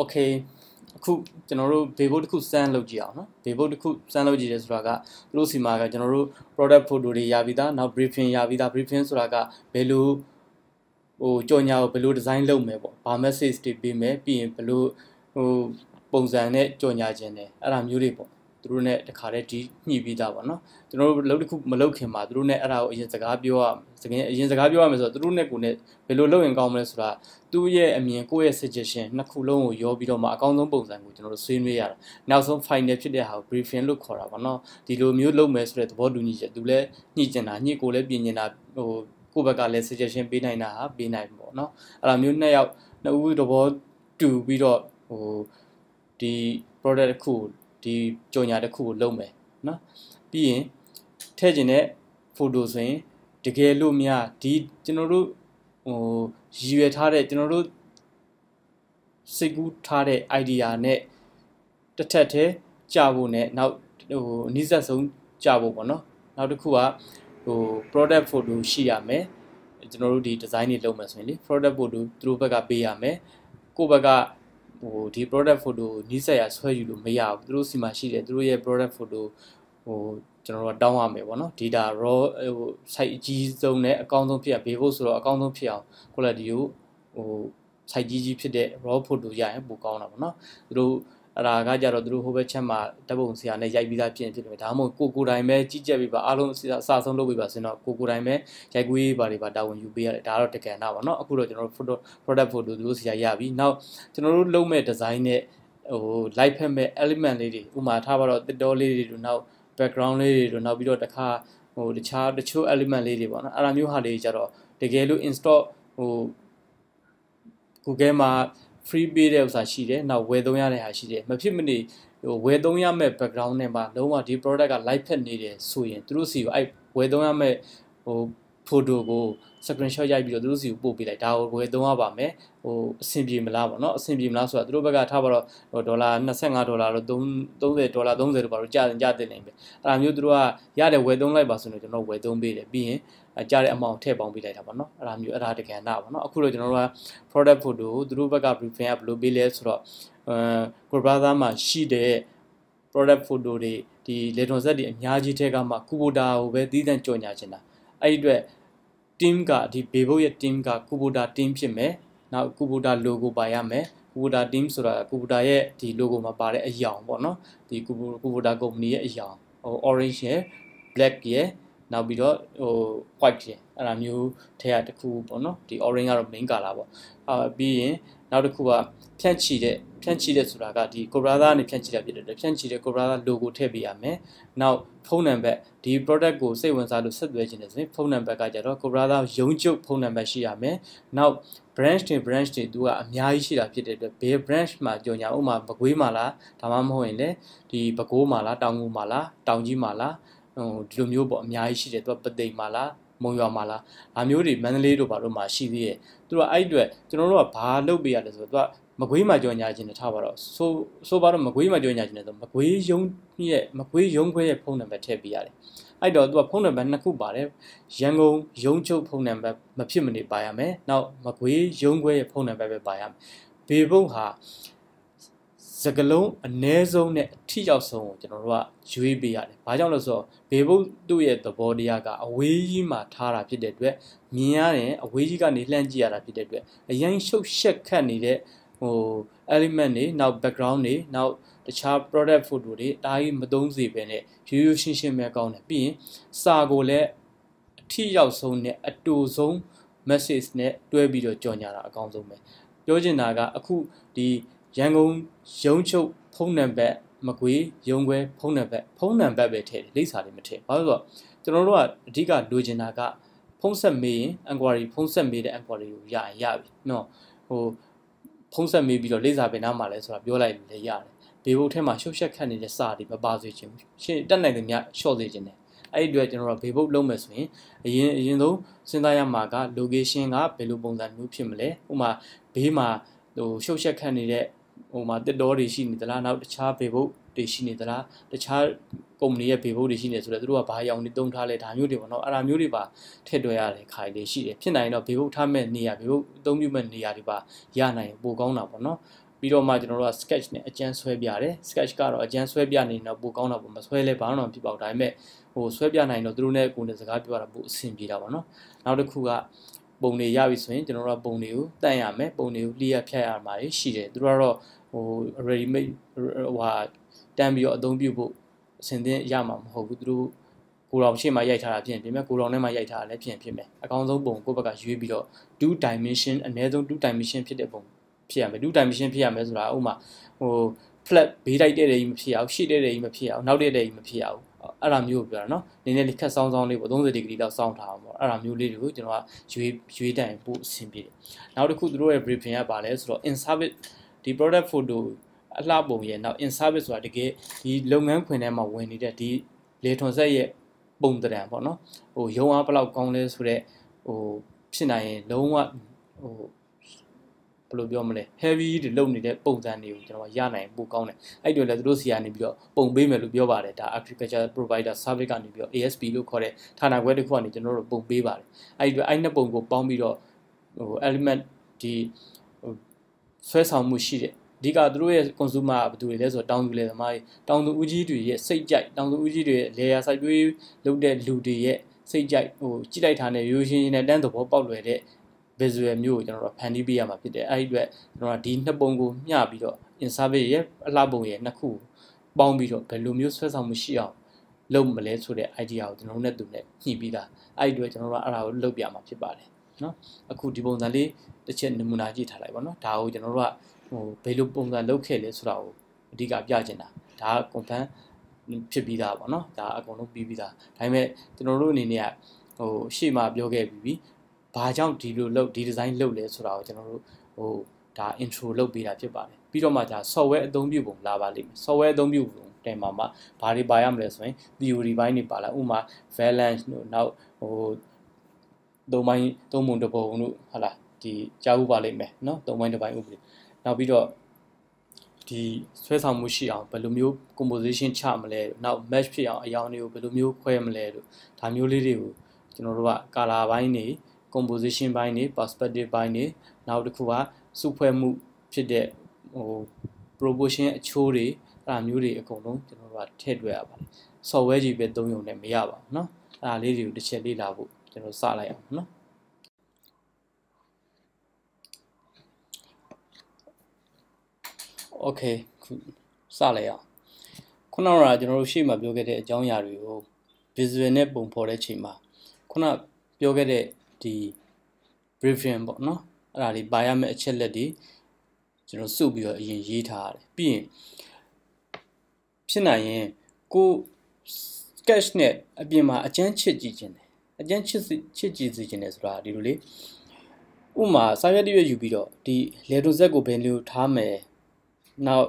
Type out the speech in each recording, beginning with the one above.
okay အခုကျွန်တော်တို့ Vivo တစ်ခု scan လုပ်ကြည့်အောင်နော် Vivo တစ်ခု scan လုပ်ကြည့်တယ်ဆိုတာကသူတို့စီမှာကကျွန်တော်တို့ product photo တွေရပြီးသားနောက် briefing ရပြီးသား briefing ဆိုတာကဘယ်လိုဟိုကြော်ညာကိုဘယ်လို design လုပ်မယ်ပေါ့ဘာ message တွေပေးမယ်ပြီးရင်ဘယ်လိုဟိုပုံစံနဲ့ကြော်ညာခြင်းတယ်အဲ့ဒါမျိုးတွေပေါ့ သူတို့ ਨੇ တခါတည်းဒီညှိပြီးသားပေါ့နော်ကျွန်တော်တို့လုပ်တစ်ခုမလုပ်ခင်မှာသူတို့ ਨੇ အဲ့ဒါကိုအရင်စကားပြောရစကားအရင်စကားပြောရမယ်ဆိုတော့သူတို့ ਨੇ ကို ਨੇ ဘယ်လိုလုပ်ရင်ကောင်းမလဲဆိုတာသူ့ရဲ့အမြင်ကိုယ့်ရဲ့ suggestion နှစ်ခုလုံးကိုရောပြီးတော့မှအကောင်းဆုံးပုံစံကိုကျွန်တော်တို့ဆွေးနွေးရတာနောက်ဆုံး final ဖြစ်တဲ့ဟာကို briefing လို့ခေါ်တာပေါ့နော်ဒီလိုမျိုးလုပ်မယ်ဆိုတဲ့သဘောတူညီချက်သူလည်းညှိကျင်တာညှိကိုလည်းပြင်ကျင်တာဟိုကိုယ့်ဘက်ကလည်း suggestion ပေးနိုင်တာဟာပေးနိုင်ပေါ့နော်အဲ့ဒါမျိုးနှစ်ယောက်နှစ်ဦးသဘောတူပြီးတော့ဟိုဒီ product တစ်ခု ဒီကြော်ညာတစ်ခုကိုလုပ်မယ်နော်ပြီးရင်ထည့်ခြင်းတဲ့ photo ဆိုရင်တကယ်လို့များဒီကျွန်တော်တို့ဟိုရည်ရွယ်ထားတဲ့ကျွန်တော်တို့စိတ်ကူးထားတဲ့ idea နဲ့တစ်ထက်တည်းကြဖို့နဲ့နောက်ဟိုအနည်းဆက်ဆုံးကြဖို့ပေါ့နော်နောက်တစ်ခုကဟို product photo ရှိရမယ်ကျွန်တော်တို့ဒီ design တွေလုပ်မယ်ဆိုရင်လေ product photo သူတို့ဘက်ကပေးရမယ်ကိုယ့်ဘက်က ဟိုဒီ product photo နီးစပ်ရဆွဲယူလို့မရဘူးသူတို့စီမှာရှိတယ်သူတို့ရဲ့ product photo ဟိုကျွန်တော်တို့တောင်းရမယ်ပေါ့နော် data raw ဟို site အကြီးဆုံးနဲ့အကောင်းဆုံးဖြစ်ဘေးဖို့ဆိုတော့အကောင်းဆုံးဖြစ်အောင် quality ကိုဟို site ကြီးကြီးဖြစ်တဲ့ raw photo ရရင်ပိုကောင်းတာပေါ့နော်သူတို့ အဲ့ဒါကကြတော့သူတို့ဟိုဘက်ချက်မှာဓာတ်ပုံဆရာနဲ့ရိုက်ပြီးသားဖြစ်ရင်ဖြစ်တယ်ဒါမှမဟုတ်ကိုကိုတိုင်ပဲကြီးကြက်ပြီးပါအားလုံးအစဆုံးလုပ်ပြီးပါဆိုတော့ကိုကိုတိုင်ပဲရိုက်ကွေးပါတွေပါတာဝန်ယူပေးရတယ်ဒါတော့တကယ်နာပါเนาะအခုတော့ကျွန်တော်တို့ photo product photo သူတို့ဆရာရပြီနောက်ကျွန်တော်တို့လုပ်မဲ့ design နဲ့ဟို light ဖက်မဲ့ element လေးတွေဥမာထားပါတော့တစ်တော်လေးတွေတို့နောက် background လေးတွေတို့နောက်ပြီးတော့တခါဟိုတခြားတချို့ element လေးတွေပေါ့နော်အဲ့ဒါမျိုးဟာလေးကြတော့တကယ်လို့ install ဟို Google မှာ free ပေးတဲ့ဥစ္စာရှိတယ်နောက်ဝယ်သုံးရတဲ့ဟာရှိတယ်မဖြစ်မနေဟိုဝယ်သုံးရမဲ့ background နဲ့မှလုံးဝဒီ product က live ဖက်နေတယ်ဆိုရင်သူတို့စီကိုအဲ့ဝယ်သုံးရမဲ့ဟို photo ကို screenshot ရိုက်ပြီးတော့သူတို့စီကိုပို့ပေးလိုက်ဒါကိုဝယ်သုံးရပါမယ်ဟိုအဆင်ပြေမလားပေါ့နော်အဆင်ပြေမလားဆိုတာသူတို့ဘက်ကထားပါတော့ဟိုဒေါ်လာ25ဒေါ်လာလို့30ဒေါ်လာ30တို့ပါတော့ကြာတင်ကြာတင်နေပြီအဲ့ဒါမျိုးသူတို့ကရတယ်ဝယ်သုံးလိုက်ပါဆိုတော့ကျွန်တော်ဝယ်သုံးပေးတယ်ပြီးရင် ကြားတဲ့အမောင်ထည့်ပေါင်းပေးလိုက်တာပေါ့နော်အဲ့ဒါမျိုးအဲ့ဒါတကယ်နာပေါ့နော်အခုတော့ကျွန်တော်တို့က product photo ကိုသူတို့ဘက်က briefing ကဘယ်လိုပေးလဲဆိုတော့အဲ Group Brother မှာရှိတဲ့ product photo တွေဒီ letter set တွေအများကြီးထဲကမှ Kubota ကိုပဲသီးသန့်ကြော်ညာချင်တာအဲ့ဒီအတွက် team ကဒီ Bebo ရဲ့ team က Kubota team ဖြစ်မယ်နောက် Kubota logo ပါရမယ် Kubota team ဆိုတာ Kubota ရဲ့ဒီ logo မှာပါတဲ့အယောင်ပေါ့နော်ဒီ Kubota company ရဲ့အယောင်ဟို orange ရယ် black ရယ် နောက်ပြီးတော့ဟို white ရယ်အဲ့ဒါမျိုးထဲကတစ်ခုပေါ့နော်ဒီ orange ကတော့ main color ပေါ့အာပြီးရင်နောက်တစ်ခုကဖြန့်ချီတဲ့ဖြန့်ချီတဲ့ဆိုတာကဒီ Cobra ကနေဖြန့်ချီတာဖြစ်တယ်ဖြန့်ချီတဲ့ Cobra logo ထည့်ပေးရမယ်နောက်ဖုန်းနံပါတ်ဒီ product ကိုစိတ်ဝင်စားလို့ဆက်သွယ်ခြင်းတယ်ဆိုရင်ဖုန်းနံပါတ်ကကြတော့ Cobra ရုံးချုပ်ဖုန်းနံပါတ်ရှိရမယ်နောက် branch တွေ branch တွေသူကအများကြီးရှိတာဖြစ်တဲ့အတွက်ဘယ် branch မှာကြော်ညာဥမာပကွေးမှာလားဒါမှမဟုတ်ရင်လေဒီပကိုးမှာလားတောင်ငူမှာလားတောင်ကြီးမှာလား ဟိုဒီလိုမျိုးပေါ့အများကြီးရှိတယ်သူကပသိမ်မှာလားမုံရွာမှာလားဒါမျိုးတွေမန္တလေးတို့ဘာလို့မှရှိသေးရဲ့သူတို့အဲ့အတွက်ကျွန်တော်တို့ကဘာလုပ်ပေးရလဲဆိုတော့သူကမကွေးမှာကြော်ညာခြင်းနဲ့ထားပါတော့ဆိုဆိုပါတော့မကွေးမှာကြော်ညာခြင်းနဲ့ဆိုမကွေးရုံးရဲ့မကွေးရုံးခွဲရဲ့ဖုန်းနံပါတ်ထည့်ပေးရတယ်အဲ့တော့သူကဖုန်းနံပါတ်နှစ်ခုပါတယ်ရန်ကုန်ရုံးချုပ်ဖုန်းနံပါတ်မဖြစ်မနေပါရမယ်နောက်မကွေးရုံးခွဲရဲ့ဖုန်းနံပါတ်ပဲပါရမယ်ဘေဘုတ်ဟာစ ကလုံးအ ਨੇ ဆုံးနဲ့အထိရောက်ဆုံးကိုကျွန်တော်တို့ကရွေးပေးရတယ်။ဘာကြောင့်လဲဆိုတော့ဘေဘုတ်တို့ရဲ့သဘောတရားကအဝေးကြီးမှာထားတာဖြစ်တဲ့အတွက်မြင်ရတယ်အဝေးကြီးကနေလှမ်းကြည့်ရတာဖြစ်တဲ့အတွက်အရင်ရှုပ်ရှက်ခတ်နေတဲ့ဟို element တွေနောက် background တွေနောက်တခြား product photo တွေဒါကြီးမသုံးစေဘဲနဲ့ရိုးရိုးရှင်းရှင်းပဲကောင်းတယ်ပြီးရင်စာကိုလည်းအထိရောက်ဆုံးနဲ့အတူဆုံး message နဲ့တွဲပြီးတော့ကြော်ညာတာအကောင်းဆုံးပဲပြောချင်တာကအခုဒီ ရန်ကုန်ရုံးချုပ်ဖုန်းနံပါတ်မကွေးရုံခွဲဖုန်းနံပါတ်ဖုန်းနံပါတ်ပဲထည့်တယ်လိပ်စာတွေမထည့်ဘာလို့ဆိုတော့ကျွန်တော်တို့ကအဓိကလိုချင်တာကဖုန်းဆက်မေးရင် inquiry ဖုန်းဆက်မေးတဲ့ inquiry ကိုရရင်ရပြီနော်ဟိုဖုန်းဆက်မေးပြီးတော့လိပ်စာပင်နားမှာလဲဆိုတာပြောလိုက်လည်းရတယ်ဘေဘုတ်ထဲမှာရှုပ်ရှက်ခတ်နေတဲ့စာတွေမပါစေချင်ဘူးရှင်းတက်နိုင်တယ်များရှော့စေချင်တယ်အဲ့ဒီအတွက်ကျွန်တော်တို့ဘေဘုတ်လုံးမယ်ဆိုရင်အရင်အရင်ဆုံးစဉ်းစားရမှာက location ကဘယ်လိုပုံစံမျိုးဖြစ်မလဲဥပမာဘေးမှာဟိုရှုပ်ရှက်ခတ်နေတဲ့ ဟိုမှာတစ်တော်တွေရှိနေသလားနောက်တခြားဘေဘုတ်တွေရှိနေသလားတခြားကုမ္ပဏီရဲ့ဘေဘုတ်တွေရှိနေဆိုတော့သူတို့ကဘာရောင်တွေတုံးထားလဲဒါမျိုးတွေပေါ့နော်အဲ့ဒါမျိုးတွေပါထည့်တွက်ရတဲ့ခိုင်လေးရှိတယ်ဖြစ်နိုင်တော့ဘေဘုတ်ထားမဲ့နေရာဘေဘုတ်အသုံးပြုမဲ့နေရာတွေပါရနိုင်ပိုကောင်းတာပေါ့နော်ဟပြီးတော့မှကျွန်တော်တို့က sketch နဲ့အကျန်းဆွဲပြတယ် sketch ကတော့အကျန်းဆွဲပြနေတော့ပိုကောင်းတာပေါ့မဆွဲလဲဘာမှမဖြစ်ပါဘူးဒါပေမဲ့ဟိုဆွဲပြနိုင်တော့သူတို့နဲ့ကိုယ်နဲ့စကားပြောတာပိုအဆင်ပြေတာပေါ့နော်နောက်တစ်ခုကပုံတွေရပြီဆိုရင်ကျွန်တော်တို့ကပုံတွေကိုတန့်ရမယ်ပုံတွေကို clear ဖြတ်ရမှာရှိတယ်သူတို့ကတော့ ဟို ready made ဟိုဟာတန်းပြီးတော့အသုံးပြုဖို့အဆင်သင့်ရမှာမဟုတ်ဘူးသူတို့ကိုတော်ရှေ့မှာရိုက်ထားတာဖြစ်ရင်ပြင်မဲ့ကိုတော်ထဲမှာရိုက်ထားတာလည်းဖြစ်ရင်ဖြစ်မယ်အကောင်းဆုံးပုံကိုယ့်ဘက်ကရွေးပြီးတော့2 dimension အနည်းဆုံး2 dimension ဖြစ်တဲ့ပုံဖြစ်ရမယ်2 dimension ဖြစ်ရမယ်ဆိုတာဥမာဟို flat ဘေးတိုက်တဲ့တွေကြီးမဖြစ်အောင်ရှေ့တဲ့တွေကြီးမဖြစ်အောင်နောက်တဲ့တွေကြီးမဖြစ်အောင်အဲ့ဒါမျိုးကိုပြောတာနော်နည်းနည်းလေးခက်ဆောင်းဆောင်းလေးပေါ့30ဒီဂရီလောက်စောင်းထားအောင်ပေါ့အဲ့ဒါမျိုးလေးတွေကိုကျွန်တော်ကရွေးရွေးတိုင်ပို့အဆင်ပြေတယ်နောက်တစ်ခုသူတို့ရဲ့ briefing ကပါလဲဆိုတော့ in service ဒီ product photo အလှပုံရဲ့နောက် in service ဆိုတာတကယ်ဒီလုပ်ငန်းခွင်ထဲမှာဝင်နေတဲ့ဒီလေထွန်ဆက်ရဲ့ပုံတံပေါ့နော်ဟိုရုံအားဘယ်လောက်ကောင်းလဲဆိုတော့ဟိုဖြစ်နိုင်ရင်လုံးဝဟိုဘယ်လိုပြောမလဲ heavy တွေလုပ်နေတဲ့ပုံစံတွေကိုကျွန်တော်ရနိုင်ပိုကောင်းတယ်အဲ့တွေလည်းသူတို့စီကနေပြီးတော့ပုံပေးမယ်လို့ပြောပါတယ်ဒါ agriculture provider service ကနေပြီးတော့ ASP လို့ခေါ်တဲ့ဌာနခွဲတစ်ခုကနေကျွန်တော်တို့ပုံပေးပါတယ်အဲ့ဒီအဲ့နှစ်ပုံကိုပေါင်းပြီးတော့ဟို element ဒီဟို ဆွဲဆောင်မှုရှိတဲ့အဓိကသူတို့ရဲ့ consumer ကဘယ်သူတွေလဲဆိုတော့တောင်သူလယ်သမားတွေတောင်သူဦးကြီးတွေရဲ့စိတ်ကြိုက်တောင်သူဦးကြီးတွေရဲ့လေယာစိုက်ပျိုးရေးလုပ်တဲ့လူတွေရဲ့စိတ်ကြိုက်ဟိုကြည့်လိုက်တာနဲ့ရိုးရှင်းရှင်းနဲ့တန်းသဘောပေါက်လွယ်တဲ့ visual မျိုးကိုကျွန်တော်တို့ဖန်တီးပေးရမှာဖြစ်တယ်အဲ့ဒီအတွက်ကျွန်တော်ကဒီနှစ်ပုံကိုမျှပြီးတော့ in service ရဲ့အလှပုံရဲ့နှစ်ခုပေါင်းပြီးတော့ဘယ်လိုမျိုးဆွဲဆောင်မှုရှိအောင်လုပ်မလဲဆိုတဲ့ idea ကိုကျွန်တော်တို့နဲ့သူနဲ့ညှိပြီးသားအဲ့ဒီအတွက်ကျွန်တော်တို့ကအဲ့ဒါကိုလုပ်ပြမှာဖြစ်ပါတယ် နော်အခုဒီပုံစံလေးတစ်ချက်နမူနာကြည့်ထားလိုက်ပါနော်ဒါကိုကျွန်တော်တို့ကဟိုဘယ်လိုပုံစံလုပ်ခဲ့လဲဆိုတာကိုအဓိကပြချင်တာဒါက confirm ဖြစ်ပြီးသားပေါ့နော်ဒါအကုန်လုံးပြီးပြီးသားဒါပေမဲ့ကျွန်တော်တို့အနေနဲ့ကဟိုရှေ့မှာပြောခဲ့ပြီးပြီဘာကြောင့်ဒီလိုလုပ်ဒီဒီဇိုင်းလုပ်လဲဆိုတာကိုကျွန်တော်တို့ဟိုဒါ intro လုပ်ပေးတာဖြစ်ပါတယ်ပြီးတော့မှဒါ software အသုံးပြုပုံလာပါလိမ့်မယ် software အသုံးပြုပုံတိုင်မှာမှဘာတွေပါရမလဲဆိုရင် theory ဘိုင်းတွေပါလာဥမာ balance တို့နောက်ဟို သုံးပိုင်းသုံးပုံတစ်ပုံတို့ဟာလာဒီကြားဥပါလိမ့်မယ်เนาะသုံးပိုင်းတစ်ပိုင်းဥပဒေနောက်ပြီးတော့ဒီဆွဲဆောင်မှုရှိအောင်ဘယ်လိုမျိုး composition ချမလဲနောက် match ဖြစ်အောင်အရောင်တွေကိုဘယ်လိုမျိုးခွဲမလဲလို့ဒါမျိုးလေးတွေကိုကျွန်တော်တို့က color ဘိုင်းတွေ composition ဘိုင်းတွေ perspective ဘိုင်းတွေနောက်တစ်ခုကစုဖွဲ့မှုဖြစ်တဲ့ဟို proportion အချိုးတွေအဲ့ဒါမျိုးတွေအကုန်လုံးကျွန်တော်တို့ကထည့်တွက်ရပါတယ် software ကြီးပဲသုံးရုံနဲ့မရပါဘူးเนาะအဲ့ဒါလေးတွေကိုတစ်ချက်လေ့လာဖို့ ကျွန်တော်စလိုက်အောင်เนาะ Okay ခုစလိုက်အောင်ခုနကကျွန်တော်တို့ရှေ့မှာပြောခဲ့တဲ့အကြောင်းအရာတွေကို visual နဲ့ပုံဖော်တဲ့ချိန်မှာခုနပြောခဲ့တဲ့ဒီ briefing ပေါ့နော်အဲ့ဒါလေးပါရမယ့်အချက်လက်တွေကျွန်တော်စုပြီးတော့အရင်ရေးထားရတယ်ပြီးရင်ဖြစ်နိုင်ရင်ကို sketch နဲ့အပြင်မှာအကျန်းချစ်ကြည့်ခြင်းတယ် အကျန်းချစ်ချစ်ကြည့်စီခြင်းတယ်ဆိုတာဒီလိုလေဥမာစာရွက်တရွက်ယူပြီးတော့ဒီလေတိုဇက်ကိုဘယ်လိုထားမယ်နောက်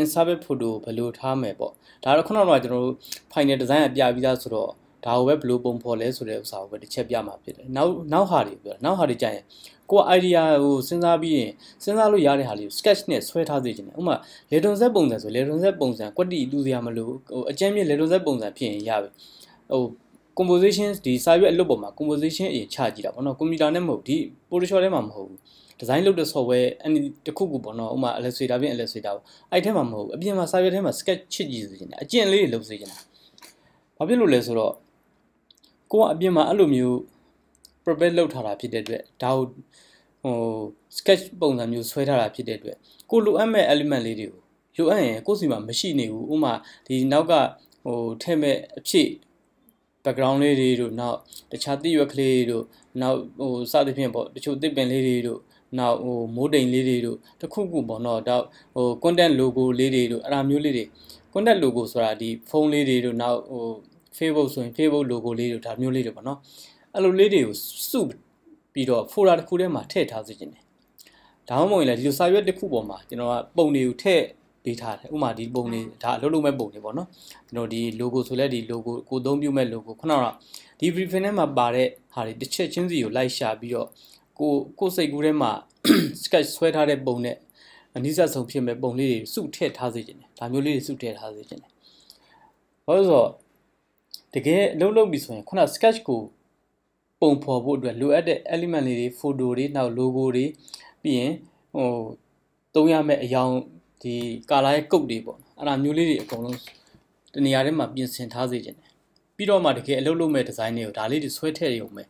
insert photo ဘယ်လိုထားမယ်ပေါ့ဒါတော့ခုနကကျွန်တော်တို့ final design ကပြပြီးသားဆိုတော့ဒါကိုပဲဘယ်လိုပုံဖော်လဲဆိုတဲ့ဥစ္စာကိုပဲတစ်ချက်ပြမှာဖြစ်တယ်နောက်နောက်ဟာတွေပြောနောက်ဟာတွေကြာရင်ကိုယ် idea ကိုစဉ်းစားပြီးရင်စဉ်းစားလို့ရတဲ့ဟာလေးကို sketch နဲ့ဆွဲထားစေချင်တယ်ဥပမာ letter set ပုံစံဆို letter set ပုံစံကွက်တီတူစရာမလိုဟိုအကျဉ်းမြင့် letter set ပုံစံဖြစ်ရင်ရပြီဟို composition ဒီစာရွက်အလုပ်ပေါ်မှာ composition အရင်ချကြည့်တာပေါ့နော်ကွန်ပျူတာနဲ့မဟုတ်ဒီ Photoshop ထဲမှာမဟုတ်ဘူးဒီဇိုင်းလုပ်တဲ့ software အနေတစ်ခုခုပေါ့နော်ဥမာ Illustrator ပြင် Illustrator ပေါ့အဲ့ထဲမှာမဟုတ်ဘူးအပြင်မှာစာရွက်ထဲမှာ sketch ချစ်ကြည့်စေချင်တယ်အကျင့်လေးတွေလုပ်စေချင်တာဘာဖြစ်လို့လဲဆိုတော့ကိုကအပြင်မှာအဲ့လိုမျိုး prepare လုပ်ထားတာဖြစ်တဲ့အတွက်ဒါကိုဟို sketch ပုံစံမျိုးဆွဲထားတာဖြစ်တဲ့အတွက်ကိုလိုအပ်မဲ့ element လေးတွေကိုလိုအပ်ရင်ကိုယ့်စီမှာမရှိနေဘူးဥမာဒီနောက်ကဟိုထဲမဲ့အဖြစ် background လေးတွေတို့နောက်တခြားသိရွက်ကလေးတွေတို့နောက်ဟိုစသဖြင့်ပေါ့တချို့သစ်ပင်လေးတွေတို့နောက်ဟိုမိုးတိမ်လေးတွေတို့တခုခုပေါ့နော်တော့ဟို content logo လေးတွေတို့အဲ့ဒါမျိုးလေးတွေ content logo ဆိုတာဒီဖုန်းလေးတွေတို့နောက်ဟို Facebook ဆိုရင် Facebook logo လေးတို့ဒါမျိုးလေးတွေပေါ့နော်အဲ့လိုလေးတွေကိုစုပြီးတော့ folder တစ်ခုထဲမှာထည့်ထားစေချင်တယ်ဒါမှမဟုတ်ရင်လည်းဒီလိုစာရွက်တစ်ခုပေါ်မှာကျွန်တော်ကပုံတွေကိုထည့် ပေးထားတယ်ဥမာဒီပုံတွေဒါအလုပ်လုပ်မဲ့ပုံတွေပေါ့နော်ကျွန်တော်ဒီ logo ဆိုလဲဒီ logo ကိုသုံးပြုမဲ့ logo ခုနကဒီ briefing ထဲမှာပါတဲ့ဟာတွေတစ်ချက်ချင်းစီကိုလိုက်ရှာပြီးတော့ကိုကိုစိတ်ကူးထဲမှာ sketch ဆွဲထားတဲ့ပုံနဲ့အနည်းဆက်ဆုံးဖြစ်မဲ့ပုံလေးတွေစုထည့်ထားစေချင်တယ်ဒါမျိုးလေးတွေစုထည့်ထားစေချင်တယ်ဘာလို့ဆိုတော့တကယ်အလုပ်လုပ်ပြီဆိုရင်ခုန sketch ကိုပုံဖော်ဖို့အတွက်လိုအပ်တဲ့ element လေးတွေ photo တွေနောက် logo တွေပြီးရင်ဟိုသုံးရမယ့်အယောင် ဒီကာလာရဲ့ကုတ်တွေပေါ့အဲ့ဒါမျိုးလေးတွေအကုန်လုံးတနေရာထဲမှာပြင်ဆင်ထားစေခြင်းတယ်ပြီးတော့မှတကယ်အလုပ်လုပ်မဲ့ဒီဇိုင်းတွေကိုဒါလေးတွေဆွဲထည့်ရုံပဲ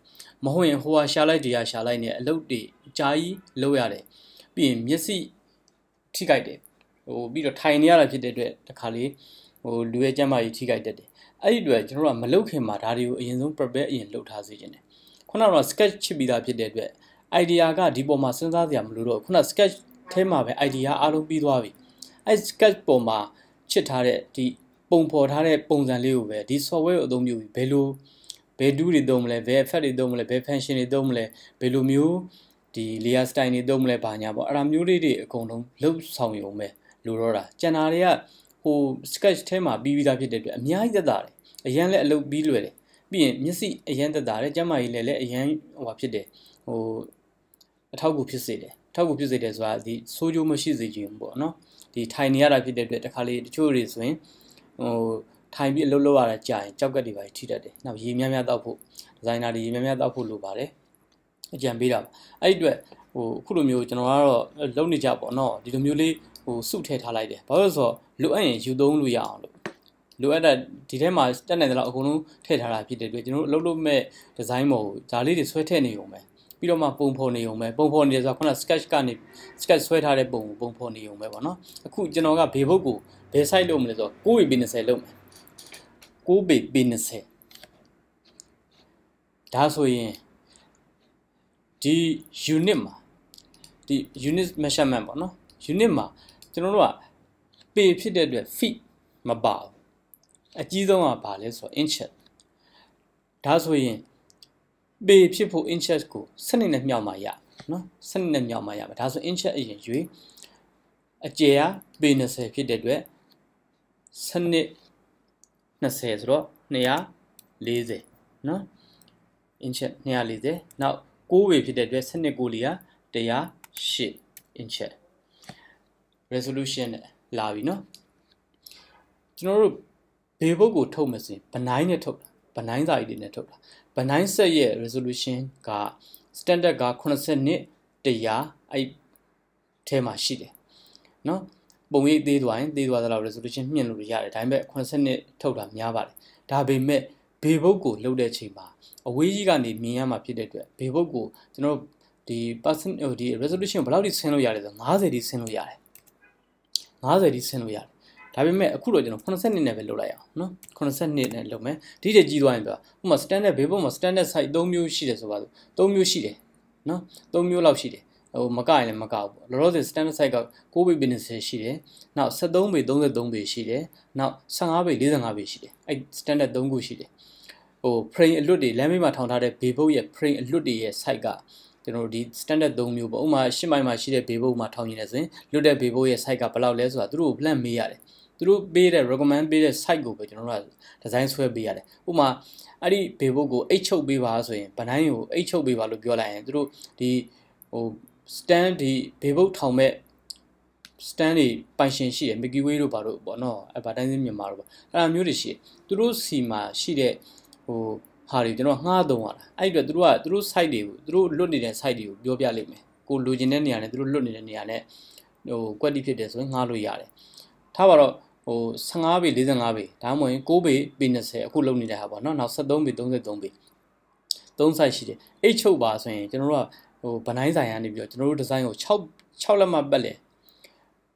မဟုတ်ရင်ဟိုဟာရှာလိုက်ဒီဟာရှာလိုက်နေအလုပ်တွေအကြာကြီးလုပ်ရတယ်ပြီးရင်မျက်စိထိကြိုက်တယ်ဟိုပြီးတော့ထိုင်နေရတာဖြစ်တဲ့အတွက်တခါလေးဟိုလူရဲ့ကျန်းမာရေးထိကြိုက်တတ်တယ်အဲ့ဒီအတွက်ကျွန်တော်တို့ကမလုပ်ခင်မှာဒါတွေကိုအရင်ဆုံး prepare အရင်လုပ်ထားစေခြင်းတယ်ခုနကတော့ sketch ချစ်ပြီးသားဖြစ်တဲ့အတွက် idea ကဒီပေါ်မှာစဉ်းစားစရာမလိုတော့ခုန sketch ထဲမှာပဲ idea အားလုံးပြီးသွားပြီ အဲ sketch ပေါ်မှာချစ်ထားတဲ့ဒီပုံဖော်ထားတဲ့ပုံစံလေးကိုပဲဒီ software ကိုအသုံးပြုပြီးဘယ်လိုဘယ် do တွေသုံးမလဲဘယ် effect တွေသုံးမလဲဘယ် function တွေသုံးမလဲဘယ်လိုမျိုးဒီ layer style တွေသုံးမလဲဘာညာပေါ့အဲ့ဒါမျိုးလေးတွေအကုန်လုံးလှုပ်ဆောင်ရုံပဲလိုတော့တာကျန်တာတွေကဟို sketch ထဲမှာပြီးပြီးသားဖြစ်တဲ့အတွက်အများကြီးသက်သာတယ်အရန်လည်းအလုပ်ပြီးလွယ်တယ်ပြီးရင်မျက်စိအရန်သက်သာတယ်ကျန်းမာရေးလည်းလည်းအရန်ဟိုဟာဖြစ်တယ်ဟိုအထောက်အကူဖြစ်စေတယ်အထောက်အကူဖြစ်စေတယ်ဆိုတာဒီဆိုးကျိုးမရှိစေခြင်းပေါ့နော် ဒီထိုင်နေရတာဖြစ်တဲ့အတွက်တခါလေတချို့တွေဆိုရင်ဟိုထိုင်ပြီးအလုပ်လုပ်ရတာကြာရင်ကြောက်ကက်တွေပါထိတတ်တယ်။နောက်ရေများများတောက်ဖို့ဒီဇိုင်နာတွေရေများများတောက်ဖို့လိုပါတယ်။အကြံပေးတာပါ။အဲ့ဒီအတွက်ဟိုအခုလိုမျိုးကျွန်တော်ကတော့လုပ်နေကြပေါ့နော်ဒီလိုမျိုးလေးဟိုစုထည့်ထားလိုက်တယ်။ဘာလို့လဲဆိုတော့လိုအပ်ရင်ယူသုံးလို့ရအောင်လို့လိုအပ်တဲ့ဒီထဲမှာတက်နိုင်တဲ့လောက်အကုန်လုံးထည့်ထားတာဖြစ်တဲ့အတွက်ကျွန်တော်တို့အလုပ်လုပ်မဲ့ဒီဇိုင်းပေါ်ကိုဒါလေးတွေဆွဲထည့်နေုံပဲ ပြီးတော့မှပုံဖော်နေုံပဲပုံဖော်နေတယ်ဆိုတော့ခုန sketch ကနေ sketch ဆွဲထားတဲ့ပုံကိုပုံဖော်နေုံပဲပေါ့နော်အခုကျွန်တော်ကဘေဘုတ်ကိုဘယ် site လုပ်မလဲဆိုတော့9 b 20လုပ်မယ်9 b 20ဒါဆိုရင်ဒီ unit မှာဒီ unit measurement ပေါ့နော် unit မှာကျွန်တော်တို့က p ဖြစ်တဲ့အတွက် feet မပါဘူးအကြီးဆုံးကဘာလဲဆိုတော့ inches ဒါဆိုရင် b ဖြစ်ဖို့ inches ကိုစနစ်နဲ့မြောက်မှရနော်စနစ်နဲ့မြောက်မှရမှာဒါဆို inches အရင်ရွေးအကျယ်က b 20ဖြစ်တဲ့အတွက်စနစ်20ဆိုတော့240နော် inches 240နောက်6 way ဖြစ်တဲ့အတွက်စနစ်6လီက108 inches resolution နဲ့လာပြီနော်ကျွန်တော်တို့ဘေဘုတ်ကိုထုတ်မယ်ဆိုရင်ဘနိုင်းနဲ့ထုတ်တာဘနိုင်းစာကြီးတွေနဲ့ထုတ်တာ ဘနိုင်းဆက်ရဲ့ resolution က standard က82 100အဲ့ထဲမှာရှိတယ်เนาะပုံရိပ်သေးသွားရင်သေးသွားသလောက် resolution မြင့်လို့ရတယ်ဒါပေမဲ့82ထုတ်တာများပါတယ်ဒါပေမဲ့ဘေဘုတ်ကိုလှုပ်တဲ့အချိန်မှာအဝေးကြီးကနေမြင်ရမှာဖြစ်တဲ့အတွက်ဘေဘုတ်ကိုကျွန်တော်ဒီ person ဒီ resolution ဘယ်လောက်ထိဆင်းလို့ရလဲဆို50ထိဆင်းလို့ရတယ်50ထိဆင်းလို့ရတယ် ဒါပေမဲ့အခုတော့ကျွန်တော်82နဲ့ပဲလုပ်လိုက်အောင်နော်82နဲ့လုပ်မယ်ဒီတကြီးသွားရင်ပြောဥပမာ standard ဘေးပေါ်မှာ standard size 3မျိုးရှိတယ်ဆိုပါစို့3မျိုးရှိတယ်နော်3မျိုးလောက်ရှိတယ်ဟိုမကရင်လည်းမကဘူးပေါ့လောလောဆယ် standard size က6ပေ business ရှိတယ်နောက်73ပေ33ပေရှိတယ်နောက်15ပေ45ပေရှိတယ်အဲ့ standard 3ခုရှိတယ်ဟို frame အလွတ်တွေလမ်းမေးမှာထောင်ထားတဲ့ဘေဘုတ်ရဲ့ frame အလွတ်တွေရဲ့ site ကကျွန်တော်တို့ဒီ standard 3မျိုးပေါ့ဥပမာ10မိုင်မှာရှိတဲ့ဘေဘုတ်မှာထောင်နေတယ်ဆိုရင်လွတ်တဲ့ဘေဘုတ်ရဲ့ site ကဘယ်လောက်လဲဆိုတာသူတို့ကို plan မေးရတယ် သူတို့ပေးတဲ့ recommend ပေးတဲ့ site ကိုပဲကျွန်တော်တို့က design ဆွဲပေးရတယ်ဥပမာအဲ့ဒီဘေဘုတ်ကိုအိတ်ချုပ်ပေးပါဆိုရင်ဗနိုင်ကိုအိတ်ချုပ်ပေးပါလို့ပြောလိုက်ရင်သူတို့ဒီဟို stand ဒီဘေဘုတ်ထောင်မဲ့ stand တွေပိုင်ရှင်ရှိတယ် Mickey Way တို့ဘာလို့ပေါ့နော် advertising မြန်မာတို့ပေါ့အဲ့ဒါမျိုးတွေရှိတယ်သူတို့စီမှာရှိတဲ့ဟိုဟာတွေကျွန်တော်ငှားသုံးရတာအဲ့ဒီအတွက်သူတို့ကသူတို့ site တွေကိုသူတို့လွတ်နေတဲ့ site တွေကိုပြောပြလိမ့်မယ်ကိုလိုချင်တဲ့နေရာနဲ့သူတို့လွတ်နေတဲ့နေရာနဲ့ဟို quality ဖြစ်တယ်ဆိုရင်ငှားလို့ရတယ်ထားပါတော့ ဟို15ပေ45ပေဒါမှမဟုတ်6ပေပေ20အခုလုံနေတဲ့ဟာပေါ့နော်နောက်73ပေ33ပေ3 size ရှိတယ်အိတ်ချုပ်ပါဆိုရင်ကျွန်တော်တို့ကဟိုဗနိုင်ဆိုင်ကနေပြီးတော့ကျွန်တော်တို့ဒီဇိုင်းကို6 6လက်မှတ်ပတ်လေ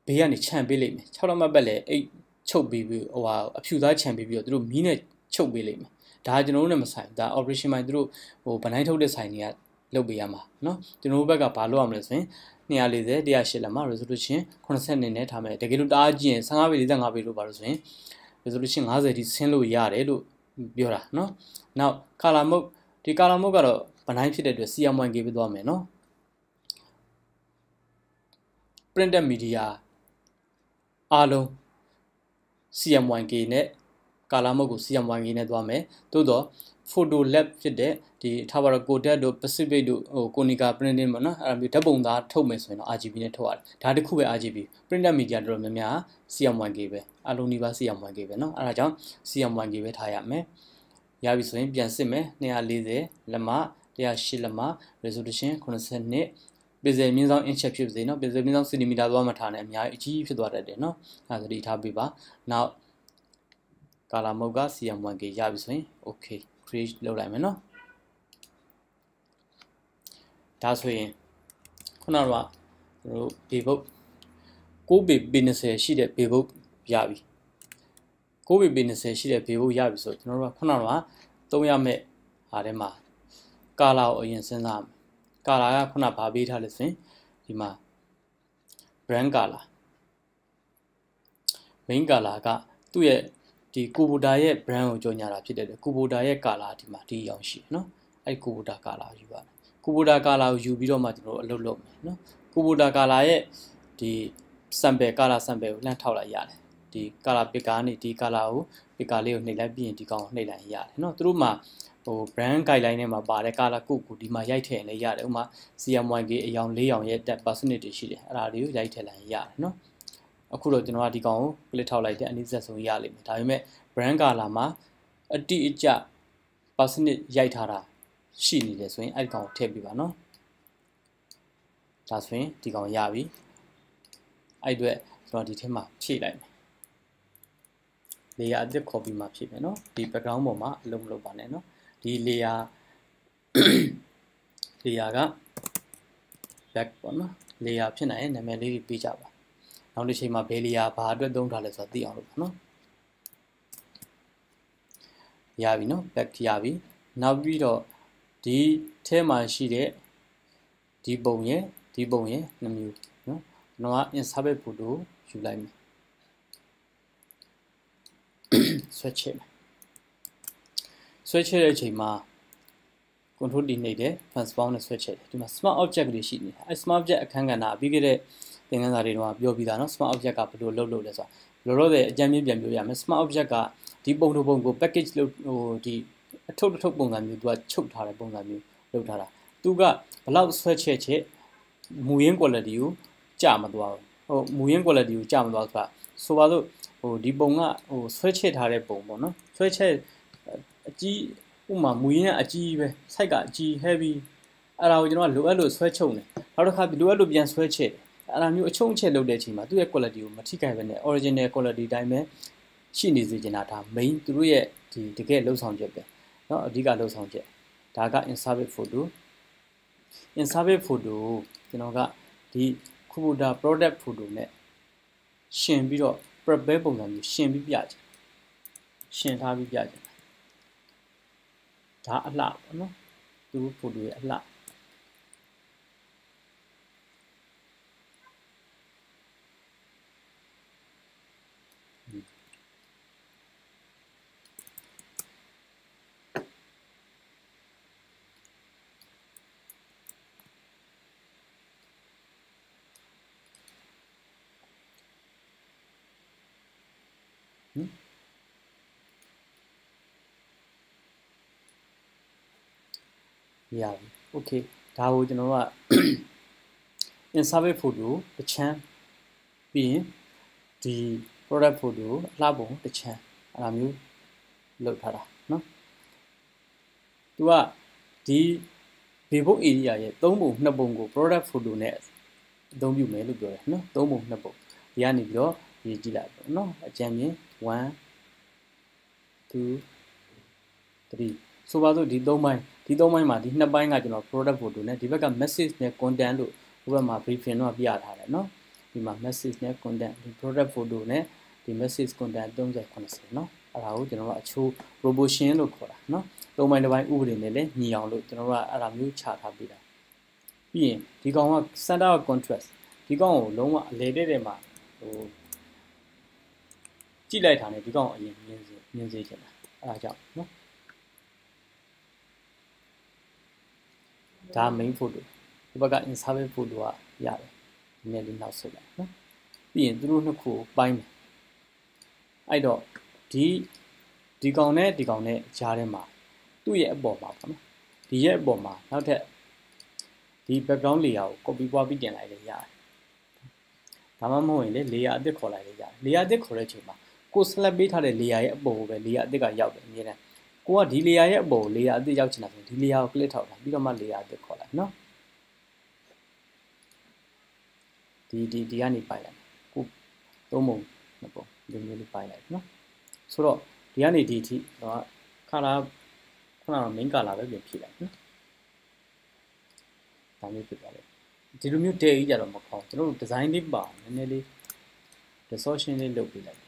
ဘေးကနေခြံပေးလိုက်မယ်6လက်မှတ်ပတ်လေအိတ်ချုပ်ပြီးပြီးဟိုဟာအဖြူသားခြံပေးပြီးတော့သူတို့မီးနဲ့ချုပ်ပေးလိုက်မယ်ဒါကျွန်တော်တို့နဲ့မဆိုင်ဒါ operation မိုင်းသူတို့ဟိုဗနိုင်ထုတ်တဲ့ဆိုင်တွေက လုပ်ပေးရမှာเนาะကျွန်တော်တို့ဘက်ကဘာလုပ်ရမလဲဆိုရင်240 108လက်မှာ resolution 80နေနဲ့ထားမယ်တကယ်လို့တအားကြည့်ရင်15ပေ45ပေလို့ပါလို့ဆိုရင် resolution 50ထိဆင်းလို့ရတယ်လို့ပြောတာเนาะနောက် color mode ဒီ color mode ကတော့ဗနိုင်ဖြစ်တဲ့အတွက် CM1K ပဲသွားမယ်เนาะ printed media အားလုံး CM1K နဲ့ color mode ကို CM1K နဲ့သွားမယ်သို့တော့ photo lab ဖြစ်တဲ့ဒီထားပါတော့ Kodak တို့ Pacific တို့ဟို Konica printing ပေါ့နော်အဲ့လိုမျိုးဓာတ်ပုံသားထုတ်မယ်ဆိုရင်တော့ RGB နဲ့ထုတ်ရတယ်ဒါတစ်ခုပဲ RGB printer media တော်တော်များများ CMYK ပဲအလုံးနီးပါး CMYK ပဲနော်အဲ့ဒါကြောင့် CMYK ပဲထားရမယ်ရပြီဆိုရင်ပြန်စစ်မယ်240လက်မ108လက်မ resolution 82ပစ္စည်းမြင့်ဆောင် inch ဖြစ်စေနော်ပစ္စည်းမြင့်ဆောင် cm သွားမှထားနေအများကြီးအကြီးဖြစ်သွားတတ်တယ်နော်အဲဒါသတိထားပေးပါနောက် color mode က CM1K ရပြီဆိုရင် okay create လုပ်လိုက်မယ်နော်ဒါဆိုရင်ခုနကကျွန်တော်တို့ paybook 6 pay 20ရှိတဲ့ paybook ရပြီ6 pay 20ရှိတဲ့ paybook ရပြီဆိုတော့ကျွန်တော်တို့ကခုနကသုံးရမဲ့ဟာထဲမှာ color ကိုအရင်စဉ်းစားမယ် color ကခုနဗာပေးထားလို့ဆိုရင်ဒီမှာ brand color main color ကသူ့ရဲ့ ဒီကူဘူတာရဲ့ brand ကိုကြော်ညာတာဖြစ်တဲ့ကူဘူတာရဲ့ color ဒီမှာဒီအအောင်ရှိတယ်နော်အဲ့ကူဘူတာ color ကိုယူပါတယ်ကူဘူတာ color ကိုယူပြီးတော့မှကျွန်တော်တို့အလုပ်လုပ်မယ်နော်ကူဘူတာ color ရဲ့ဒီ sample color sample ကိုလှမ်းထောက်လိုက်ရတယ်ဒီ color picker ကနေဒီ color ကို picker လေးကိုနှိပ်လိုက်ပြီးရင်ဒီကောင်ကိုနှိပ်လိုက်ရတယ်နော်သူတို့မှာဟို brand guideline ထဲမှာပါတဲ့ color ကုတ်ကိုဒီမှာရိုက်ထည့်နေရတယ်ဥမာ CMYK အယောင်၄ယောင်ရဲ့ percentage ရှိတယ်အဲ့ဒါတွေကိုရိုက်ထည့်လိုက်ရတယ်နော် အခုတော့ကျွန်တော်ကဒီကောင်ကို click ထောက်လိုက်တဲ့အနည်းဆက်ဆုံးရလိမ့်မယ်ဒါပေမဲ့ brand color မှာအတိအကျ percentage ရိုက်ထားတာရှိနေတယ်ဆိုရင်အဲ့ဒီကောင်ကိုထည့်ပြပါနော်ဒါဆိုရင်ဒီကောင်ရပြီအဲ့အတွက်ကျွန်တော်ဒီထဲမှာဖြည့်လိုက်မယ် layer အသစ် copy မှာဖြည့်မယ်နော်ဒီ background ပေါ်မှာအလုပ်မလုပ်ပါနဲ့နော်ဒီ layer layer က back ပေါ့နော် layer ဖြစ်နိုင်ရင်နာမည်လေးပေးကြပါ နောက်တစ်ချိန်မှာဘယ် layer ဘာအတွက်သုံးထားလဲဆိုတာသိအောင်လုပ်ပါနော်ရပြီနော် back ရပြီနောက်ပြီးတော့ဒီထဲမှာရှိတဲ့ဒီပုံရဲ့ဒီပုံရဲ့နှမျိုးနော်ကျွန်တော်က insert photo ယူလိုက်မယ်ဆွဲချစ်မယ်ဆွဲချစ်တဲ့အချိန်မှာ control D နှိပ်တယ် transform နဲ့ဆွဲချစ်တယ်ဒီမှာ smart object တွေရှိနေတယ်အဲ smart object အခန်းကဏ္ဍပြီးခဲ့တဲ့ သင်ခန်းစာတွေတော့ပြောပြီးသားနော် smart object ကဘယ်လိုလုပ်လို့လဲဆိုတာလောလောဆယ်အကြံပြပြန်ပြောရမယ် smart object ကဒီပုံတို့ပုံကို package လို့ဟိုဒီအထုပ်ထုပ်ပုံစံမျိုးသူကချုပ်ထားတဲ့ပုံစံမျိုးလုပ်ထားတာသူကဘလောက်ဆွဲချက်ချက်မူရင်း quality ကိုကြာမသွားဘူးဟိုမူရင်း quality ကိုကြာမသွားဆိုတာဆိုပါလို့ဟိုဒီပုံကဟိုဆွဲချက်ထားတဲ့ပုံပေါ့နော်ဆွဲချက်အကြီးဥမာမူရင်းကအကြီးပဲ site ကအကြီး heavy အဲ့ဒါကိုကျွန်တော်ကလိုအပ်လို့ဆွဲချုပ်တယ်နောက်တစ်ခါလိုအပ်လို့ပြန်ဆွဲချက်တယ် အဲ့ဒါမျိုးအချုံချက်လုပ်တဲ့အချိန်မှာသူ့ရဲ့ quality ကိုမထိခိုက်ဘဲနဲ့ original quality တိုင်းပဲရှိနေစေချင်တာဒါ main သူတို့ရဲ့ဒီတကယ်လှုပ်ဆောင်ချက်ပဲเนาะအဓိကလှုပ်ဆောင်ချက်ဒါက insert photo insert photo ကျွန်တော်ကဒီ Kubota product photo နဲ့ရှင်ပြီးတော့ prepare ပုံစံမျိုးရှင်ပြီးပြချင်ရှင်ထားပြီးပြချင်ဒါအလှပေါ့နော်သူတို့ photo ရဲ့အလှ နော်ရပြီ okay ဒါကိုကျွန်တော်က in survey photo တစ်ချမ်းပြီးရင်ဒီ product photo အလှပုံတစ်ချမ်းအဲ့လိုမျိုးလုပ်ထားတာနော်သူကဒီ Facebook area ရဲ့၃ပုံ၂ပုံကို product photo နဲ့အသုံးပြုမယ်လို့ပြောတယ်နော်၃ပုံ၂ပုံဒီကနေပြီးတော့ရေးကြည့်လိုက်ပေါ့နော်အကြံဉာဏ် 1 2 3ဆိုပါစို့ဒီ3ပိုင်းဒီ3ပိုင်းမှာဒီ2ပိုင်းကကျွန်တော် product photo နဲ့ဒီဘက်က message နဲ့ content လို့ဟိုဘက်မှာ briefing တော့ပြထားတယ်เนาะဒီမှာ message နဲ့ content ဒီ product photo နဲ့ဒီ message content 30 80เนาะအဲ့ဒါကိုကျွန်တော်ကအချိုး promotion လို့ခေါ်တာเนาะသုံးပိုင်းတစ်ပိုင်းဥပဒေနဲ့လည်းညီအောင်လို့ကျွန်တော်ကအဲ့ဒါမျိုးခြာထားပေးတာပြီးရင်ဒီကောင်က center of contrast ဒီကောင်ကိုလုံးဝအလေတဲ့တဲ့မှာဟို ကြည့်လိုက်တာနဲ့ဒီကောင်အရင်မြင်စေမြင်စေချင်တာအဲဒါကြောင့်နော်ဒါ main photo ဒီဘက်က insert photo ကရတယ်ဒီနေ့လေးနောက်ဆုတ်လိုက်နော်ပြီးရင်သူတို့နှစ်ခုပိုင်းမယ်အဲ့တော့ဒီဒီကောင်နဲ့ဒီကောင်နဲ့ကြားထဲမှာသူ့ရဲ့အပေါ်မှာပေါ့နော်ဒီရဲ့အပေါ်မှာနောက်ထပ်ဒီ background layer ကို copy ပွားပြီးတင်လိုက်လေရတယ်ဒါမှမဟုတ်ရင်လေ layer အသစ်ခေါ်လိုက်လေရတယ် layer အသစ်ခေါ်တဲ့အချိန်မှာ ကို select ပေးထားတဲ့ layer ရဲ့အပေါ်ကိုပဲ layer အသစ်ကရောက်တယ်အမြဲတမ်းကိုကဒီ layer ရဲ့အပေါ်ကို layer အသစ်ရောက်ချင်တာဆိုရင်ဒီ layer ကို click ထောက်တာပြီးတော့မှ layer အသစ်ခေါ်လိုက်နော်ဒီဒီဒီကနေပိုက်လိုက်ကိုသုံးပုံနှစ်ပုံဒီမျိုးလေးပိုက်လိုက်နော်ဆိုတော့ဒီကနေဒီအထိတော့ခါလာခုနက main color ပဲပြင်ဖြည့်လိုက်နော်ဒါမျိုးဖြစ်သွားတယ်ဒီလိုမျိုး day ကြီးကြတော့မကောင်းကျွန်တော်တို့ design လေးပါနည်းနည်းလေး distortion လေးလုပ်ပေးလိုက်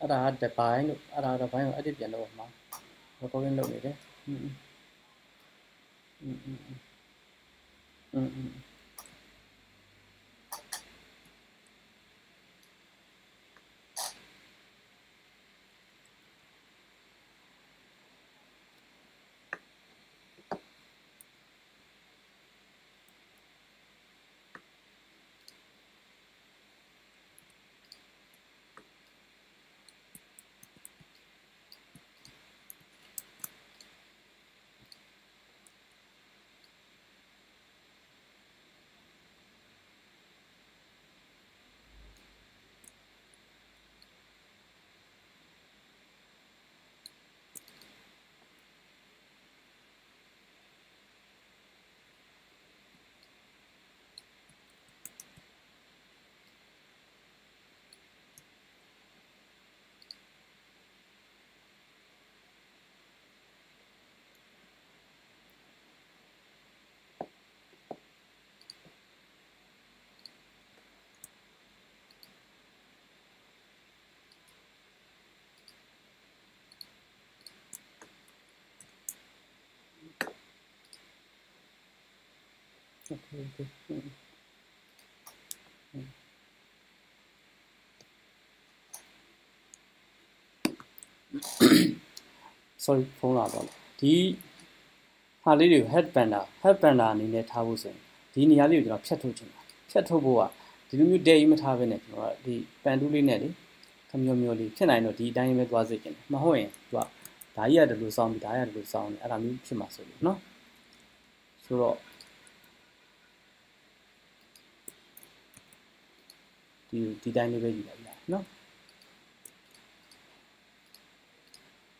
အဲ့ဒါက define လို့အဲ့ဒါ define ကို edit ပြန်လုပ်အောင်မှာ recording လုပ်နေတယ်อืมอืมอืมอืมอืม sorry ဖုန်းလာတော့ဒီဟာလေးတွေကို head bender head bender အနေနဲ့ထားဖို့ဆိုရင်ဒီနေရာလေးကိုကျွန်တော်ဖြတ်ထုတ်ချင်တာဖြတ်ထုတ်ဖို့ကဒီလိုမျိုးတဲကြီးမထားဘဲနဲ့ကျွန်တော်ကဒီပန်တူးလေးနဲ့လေခမျိုးမျိုးလေးဖြစ်နိုင်တော့ဒီအတိုင်းပဲသွားစေချင်တယ်မဟုတ်ရင်သူကဒါကြီးကဒီလိုစောင်းပြီးဒါကြီးကဒီလိုစောင်းနေအဲ့ဒါမျိုးဖြစ်မှာဆိုလို့နော်ဆိုတော့ ဒီဒီတိုင်းလေးပဲယူလိုက်ရနော်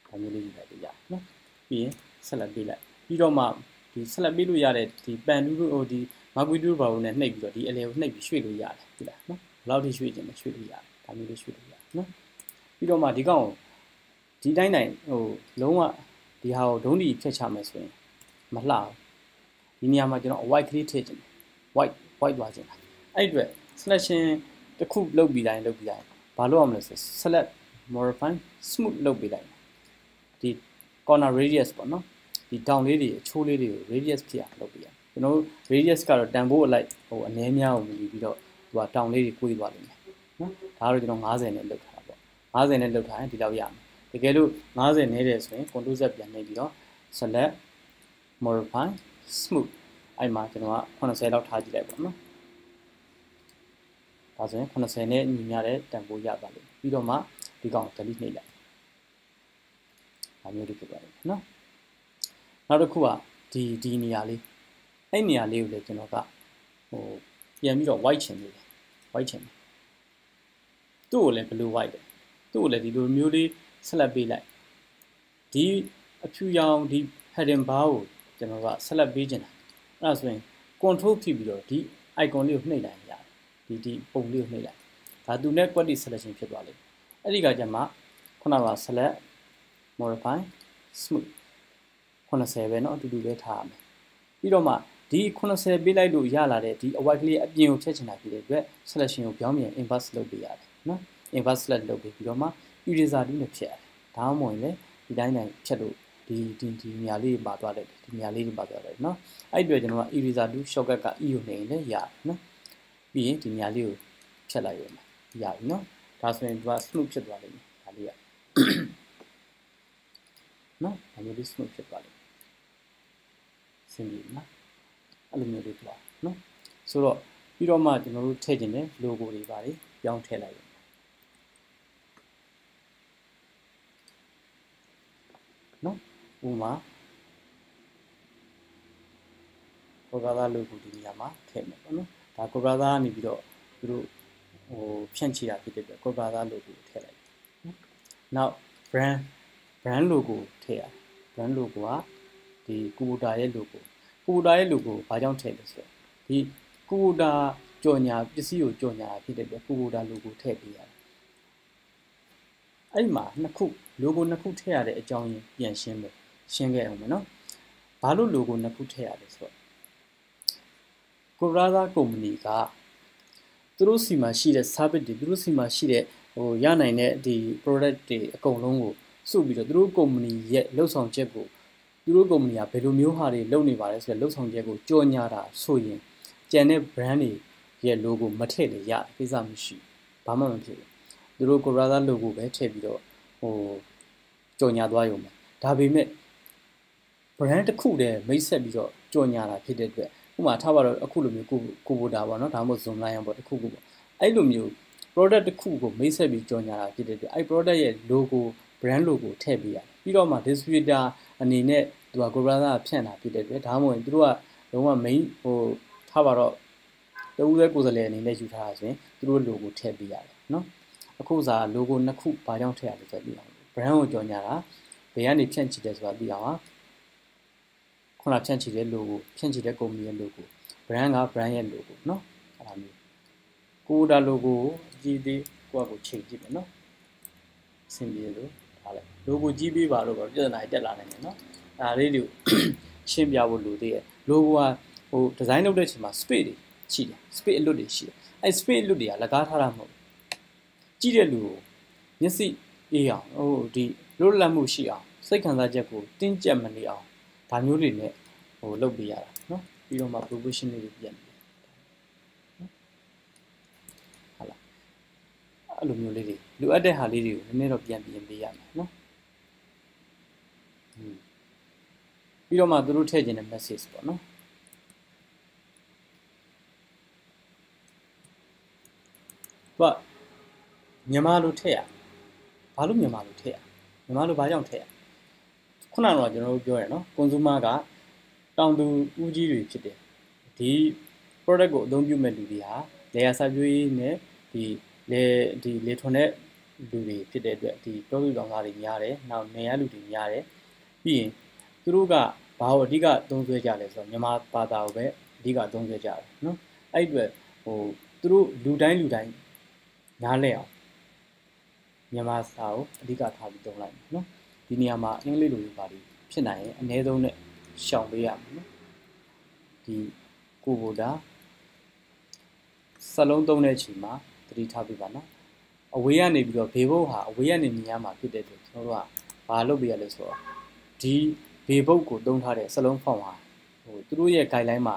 ဒါမျိုးလေးယူလိုက်ရနော်ပြီးရင်ဆက်လက်ပေးလိုက်ပြီးတော့မှဒီဆက်လက်ပေးလို့ရတဲ့ဒီပန်တူးဟိုဒီမာကွီတူးဘာလို့နဲ့နှိပ်ပြီးတော့ဒီအလဲကိုနှိပ်ပြီးရွှေ့လို့ရတယ်ဒီလားနော်ဘယ်လောက်ထိရွှေ့ခြင်းလဲရွှေ့လို့ရတယ်ဒါမျိုးလေးရွှေ့လို့ရတယ်နော်ပြီးတော့မှဒီကောင်ဒီတိုင်းတိုင်းဟိုလုံးဝဒီဟာကိုဒုံးဒီဖြတ်ချမယ်ဆိုရင်မလှဘူးဒီနေရာမှာကျွန်တော် white ကလေးထည့်ခြင်း white white သွားခြင်းအဲ့အတွက် selection တစ်ခုလုပ်ပြီးတိုင်းလုပ်ပြီးတိုင်းဘာလုပ်ရမလဲဆို select modify smooth လုပ်ပြီးတိုင်းဒီ corner radius ပေါ့နော်ဒီတောင်လေးတွေအချိုးလေးတွေကို radius ဖြစ်အောင်လုပ်ပြရကျွန်တော်တို့ radius ကတော့တန်ဖိုးအလိုက်ဟိုအနည်းများကိုမြည်ပြီးတော့သူကတောင်လေးတွေကိုွေးသွားလိမ့်မယ်နော်ဒါကတော့ကျွန်တော်90နဲ့လုပ်ထားတာပေါ့90နဲ့လုပ်ထားရင်ဒီလောက်ရမယ်တကယ်လို့90နဲတယ်ဆိုရင် control z ပြန်နေပြီးတော့ select modify smooth အဲ့မှာကျွန်တော်က80လောက်ထားကြည့်လိုက်ပါနော် ဒါဆိုရင်80နဲ့ညီမျှတဲ့တန်ဖိုးရပါလိမ့်ပြီးတော့မှဒီကောင် delete နှိပ်လိုက်ဒါမျိုးတွေဖြစ်သွားတယ်နော်နောက်တစ်ခုကဒီဒီနေရာလေးအဲ့နေရာလေးကိုလည်းကျွန်တော်ကဟိုပြန်ပြီးတော့ white ချင်နေတယ် white ချင်တယ်သူ့ကိုလည်းဘယ်လို white လဲသူ့ကိုလည်းဒီလိုမျိုးလေးဆက်လက်ပေးလိုက်ဒီအဖြူရောင်ဒီ heading bar ကိုကျွန်တော်ကဆက်လက်ပေးချင်တာအဲ့ဒါဆိုရင် control ဖြည့်ပြီးတော့ဒီ icon လေးကိုနှိပ်လိုက်ရတယ် ဒီဒီပုံလေးကိုနှိပ်လိုက်ဒါသူနဲ့ quality selection ဖြစ်သွားလိမ့်အဲ့ဒီကကျမှခုနက select modify smooth 80ပဲเนาะအတူတူပဲထားရမယ်ပြီးတော့မှဒီ80ပေးလိုက်လို့ရလာတဲ့ဒီ white ကလေးအပြင်ကိုဖြတ်ချင်တာဖြစ်တဲ့အတွက် selection ကိုပြောင်းပြန် inverse လုပ်ပေးရတယ်เนาะ inverse select လုပ်ပြီးတော့မှ eraser 2နဲ့ဖြတ်ရတယ်ဒါမှမဟုတ်ရင်လည်းဒီတိုင်းတိုင်းဖြတ်လို့ဒီဒီဒီနေရာလေးပါသွားတယ်ဒီနေရာလေးပါသွားတယ်เนาะအဲ့ဒီအတွက်ကျွန်တော်က eraser 2 shortcut က e ကိုနေရင်လည်းရတယ်เนาะ ပြီးရင်ဒီနေရာလေးကိုဖြတ်လိုက်ရမှာရပြီနော်ဒါဆိုရင်ဒီက smooth ဖြစ်သွားလိမ့်မယ်ဒါလေးကနော်ဒါမျိုးလေး smooth ဖြစ်သွားလိမ့်မယ်ဆင်းပြီနော်အဲ့လိုမျိုးလေးသွားနော်ဆိုတော့ပြီးတော့မှကျွန်တော်တို့ထည့်ခြင်းတယ် logo တွေပါလေပြောင်းထည့်လိုက်ရနော်ဥမာဟောကားလိုကိုဒီနေရာမှာထည့်မယ်ပေါ့နော် ဒါကိုကာသာကနေပြီးတော့သူတို့ဟိုဖြန့်ချီတာဖြစ်တဲ့အတွက်ကိုကာသာ logo ထည့်လိုက်နော်နောက် brand brand logo ထည့်ရ brand logo ကဒီ Kubota ရဲ့ logo Kubota ရဲ့ logo ဘာကြောင့်ထည့်လဲဆိုတော့ဒီ Kubota ကြော်ညာပစ္စည်းကိုကြော်ညာဖြစ်တဲ့အတွက် Kubota logo ထည့်ပေးရတယ်အဲ့မှာနှစ်ခု logo နှစ်ခုထည့်ရတဲ့အကြောင်းရင်းပြန်ရှင်းမယ်ရှင်းခဲ့အောင်မယ်နော်ဘာလို့ logo နှစ်ခုထည့်ရလဲဆိုတော့ Kubota company ကသူတို့စီမှာရှိတဲ့ service တွေသူတို့စီမှာရှိတဲ့ဟိုရနိုင်တဲ့ဒီ product တွေအကုန်လုံးကိုစုပြီးတော့သူတို့ကုမ္ပဏီရဲ့လှုပ်ဆောင်ချက်ကိုသူတို့ကုမ္ပဏီကဘယ်လိုမျိုးဟာတွေလုပ်နေပါလဲဆိုတဲ့လှုပ်ဆောင်ချက်ကိုကြော်ညာတာဆိုရင်ကျန်တဲ့ brand တွေရဲ့ logo မထည့်လည်းရတယ်ကိစ္စမရှိဘာမှမဖြစ်ဘူးသူတို့ Corada logo ပဲထည့်ပြီးတော့ဟိုကြော်ညာသွားရုံပဲဒါပေမဲ့ brand တစ်ခုတည်းမိတ်ဆက်ပြီးတော့ကြော်ညာတာဖြစ်တဲ့အတွက် ဥပမာထားပါတော့အခုလိုမျိုးကိုကိုဘိုတာပေါ့နော်ဒါမှမဟုတ် zoom line ပေါ့တစ်ခုခုပေါ့အဲ့လိုမျိုး product တစ်ခုကိုမိတ်ဆက်ပြီးကြော်ညာတာဖြစ်တဲ့အတွက်အဲ့ product ရဲ့ logo brand logo ထည့်ပေးရတယ်ပြီးတော့မှ distributor အနေနဲ့သူက Corona ဖြန့်တာဖြစ်တဲ့အတွက်ဒါမှမဟုတ်သူတို့ကလုံးဝ main ဟိုထားပါတော့တဦးရဲ့ကိုယ်စားလှယ်အနေနဲ့ယူထားတာဆိုရင်သူတို့ logo ထည့်ပေးရတယ်နော်အခုစား logo နှစ်ခုဘာကြောင့်ထည့်ရလဲဆိုတော့သိအောင် brand ကိုကြော်ညာတာဘယ်ကနေဖြန့်ချတယ်ဆိုတာသိအောင် ခုနဖြန့်ချတဲ့ logo ဖြန့်ချတဲ့ company ရဲ့ logo brand က brand ရဲ့ logo เนาะအဲ့ဒါမျိုးကိုဒါ logo ကိုအကြည့်သေးကိုယ့်အကိုချိန်ကြည့်မယ်เนาะအဆင်ပြေလို့ထားလိုက် logo ကြီးပေးပါတော့ပြဿနာတက်လာနိုင်တယ်เนาะဒါလေးတွေကိုရှင်းပြဖို့လိုသေးတယ် logo ကဟို design လုပ်တဲ့အချိန်မှာ space တွေရှိတယ် space အလွတ်တွေရှိတယ်အဲ space အလွတ်တွေကလကားထားတာမဟုတ်ကြည့်တဲ့လူကိုမျက်စိအေးအောင်ဟိုဒီလွတ်လပ်မှုရှိအောင်စိတ်ခံစားချက်ကိုတင်းကျပ်မနေအောင် ဒါမျိုးတွေနဲ့ဟိုလုပ်ပေးရတာเนาะပြီးတော့မှ provision တွေပြန်ပြီးဟုတ်လားအဲ့လိုမျိုးလေးတွေလိုအပ်တဲ့ဟာလေးတွေကိုနည်းနည်းတော့ပြန်ပြင်ပေးရမယ်เนาะပြီးတော့မှသူတို့ထည့်ခြင်းတဲ့ message ပေါ့နော်သူကမြန်မာလိုထည့်ရဘာလို့မြန်မာလိုထည့်ရမြန်မာလိုဘာကြောင့်ထည့်ရ ခုနကတော့ကျွန်တော်တို့ပြောရနော် consumer ကတောင်သူဦးကြီးတွေဖြစ်တယ်ဒီ product ကိုအသုံးပြုမဲ့လူတွေဟာလေယာစာပြွေးနဲ့ဒီလေဒီလေထွန်တဲ့လူတွေဖြစ်တဲ့အတွက်ဒီ product ကောင်သားတွေများတယ်နောက်နေရလူတွေများတယ်ပြီးရင်သူတို့ကဘာကိုအဓိကသုံးစွဲကြလဲဆိုတော့မြန်မာဘာသာကိုပဲအဓိကသုံးစွဲကြတယ်နော်အဲ့ဒီအတွက်ဟိုသူတို့လူတိုင်းလူတိုင်းနားလဲအောင်မြန်မာစာကိုအဓိကထားပြီးသုံးလိုက်နော် ဒီနေရာမှာအင်္ဂလိပ်လိုမျိုးပါလိဖြစ်နိုင်ရင်အနည်းဆုံးနဲ့ရှောင်ပေးရမယ်နော်ဒီကိုဘိုဒါစလုံးသုံးတဲ့အချိန်မှာသတိထားပေးပါနော်အဝေးကနေပြီးတော့ဘေဘုတ်ဟာအဝေးကနေမြင်ရမှာဖြစ်တဲ့အတွက်ကျွန်တော်တို့ကဘာလုပ်ပေးရလဲဆိုတော့ဒီဘေဘုတ်ကိုတုံးထားတဲ့စလုံးဖောင်ဟာဟိုသူတို့ရဲ့ guideline မှာ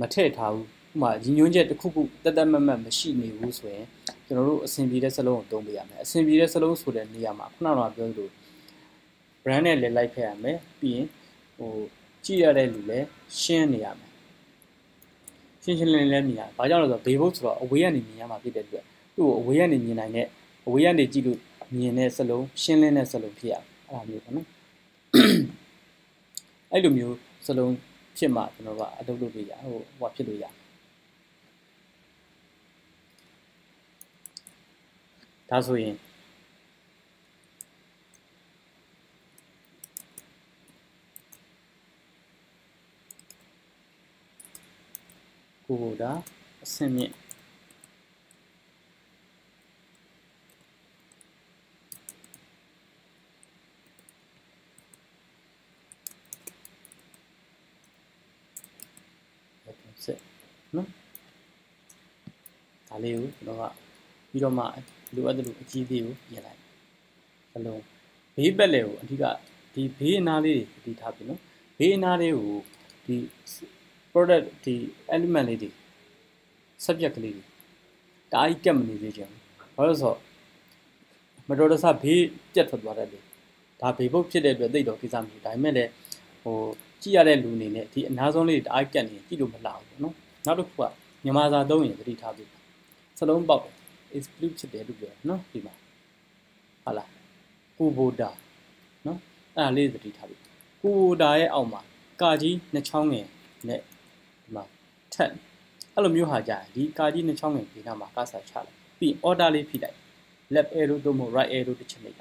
မထည့်ထားဘူး ဥပမာညီညွတ်ချက်တစ်ခုခုတက်တက်မတ်မတ်မရှိနေဘူးဆိုရင်ကျွန်တော်တို့အဆင်ပြေတဲ့စလုံးကိုတုံးပေးရမယ်အဆင်ပြေတဲ့စလုံးဆိုတဲ့နေရာမှာခုနကပြောသလို brand နဲ့လည်းလိုက်ဖက်ရမယ်ပြီးရင်ဟိုကြည့်ရတဲ့လူလည်းရှင်းနေရမယ်ရှင်းရှင်းလင်းလင်းမြင်ရဘာကြောင့်လဲဆိုတော့ဘေဘုတ်ဆိုတော့အဝေးကနေမြင်ရမှာဖြစ်တဲ့အတွက်သူ့ကိုအဝေးကနေမြင်နိုင်တဲ့အဝေးကနေကြည့်လို့မြင်တဲ့စလုံးရှင်းလင်းတဲ့စလုံးဖြစ်ရအဲ့လိုမျိုးပေါ့နော်အဲ့လိုမျိုးစလုံးဖြစ်မှကျွန်တော်ကအလုပ်လုပ်လို့ရဟိုဟိုဖြစ်လို့ရဒါဆို ရင်ကိုကိုဒါအဆင့်မြင့်စစ်နော်ဒါလေးကိုကျွန်တော်ကပြီးတော့မှ လိုအပ်တဲ့လူအကြီးသေးကိုပြင်လိုက်အလုံးဘေးပက်လေကိုအဓိကဒီဘေးအနားလေးတွေဒီထားပြီနော်ဘေးအနားလေးကိုဒီ product ဒီ element လေးတွေ subject ကလေးတွေတအားကြီးကက်မနေသေးချင်ဘာလို့ဆိုတော့မတော်တဆဘေးပြတ်ထွက်သွားတယ်လေဒါဘေးပုတ်ဖြစ်တဲ့အတွက်သိတော့ကိစ္စမရှိဒါပေမဲ့လည်းဟိုကြည့်ရတဲ့လူအနေနဲ့ဒီအနာဆုံးလေးတအားကက်နေကြည့်လို့မလှဘူးပေါ့နော်နောက်တစ်ခုကမြန်မာစာသုံးရင်သတိထားပြီစလုံးပေါက် တယ် exclude ဖြစ်တယ်လို့ပြောနော်ဒီမှာဟုတ်လားကိုဘိုဒါနော်အဲ့ဒါလေးသတိထားပြီကိုဘိုဒါရဲ့အောက်မှာကာကြီးနှစ်ချောင်းငယ်နဲ့ဒီမှာထက်အဲ့လိုမျိုးဟာကြာဒီကာကြီးနှစ်ချောင်းငယ်ဒီနားမှာကစားချလိုက်ပြီး order လေးဖိလိုက် left arrow သို့မဟုတ် right arrow တစ်ချက်လိုက်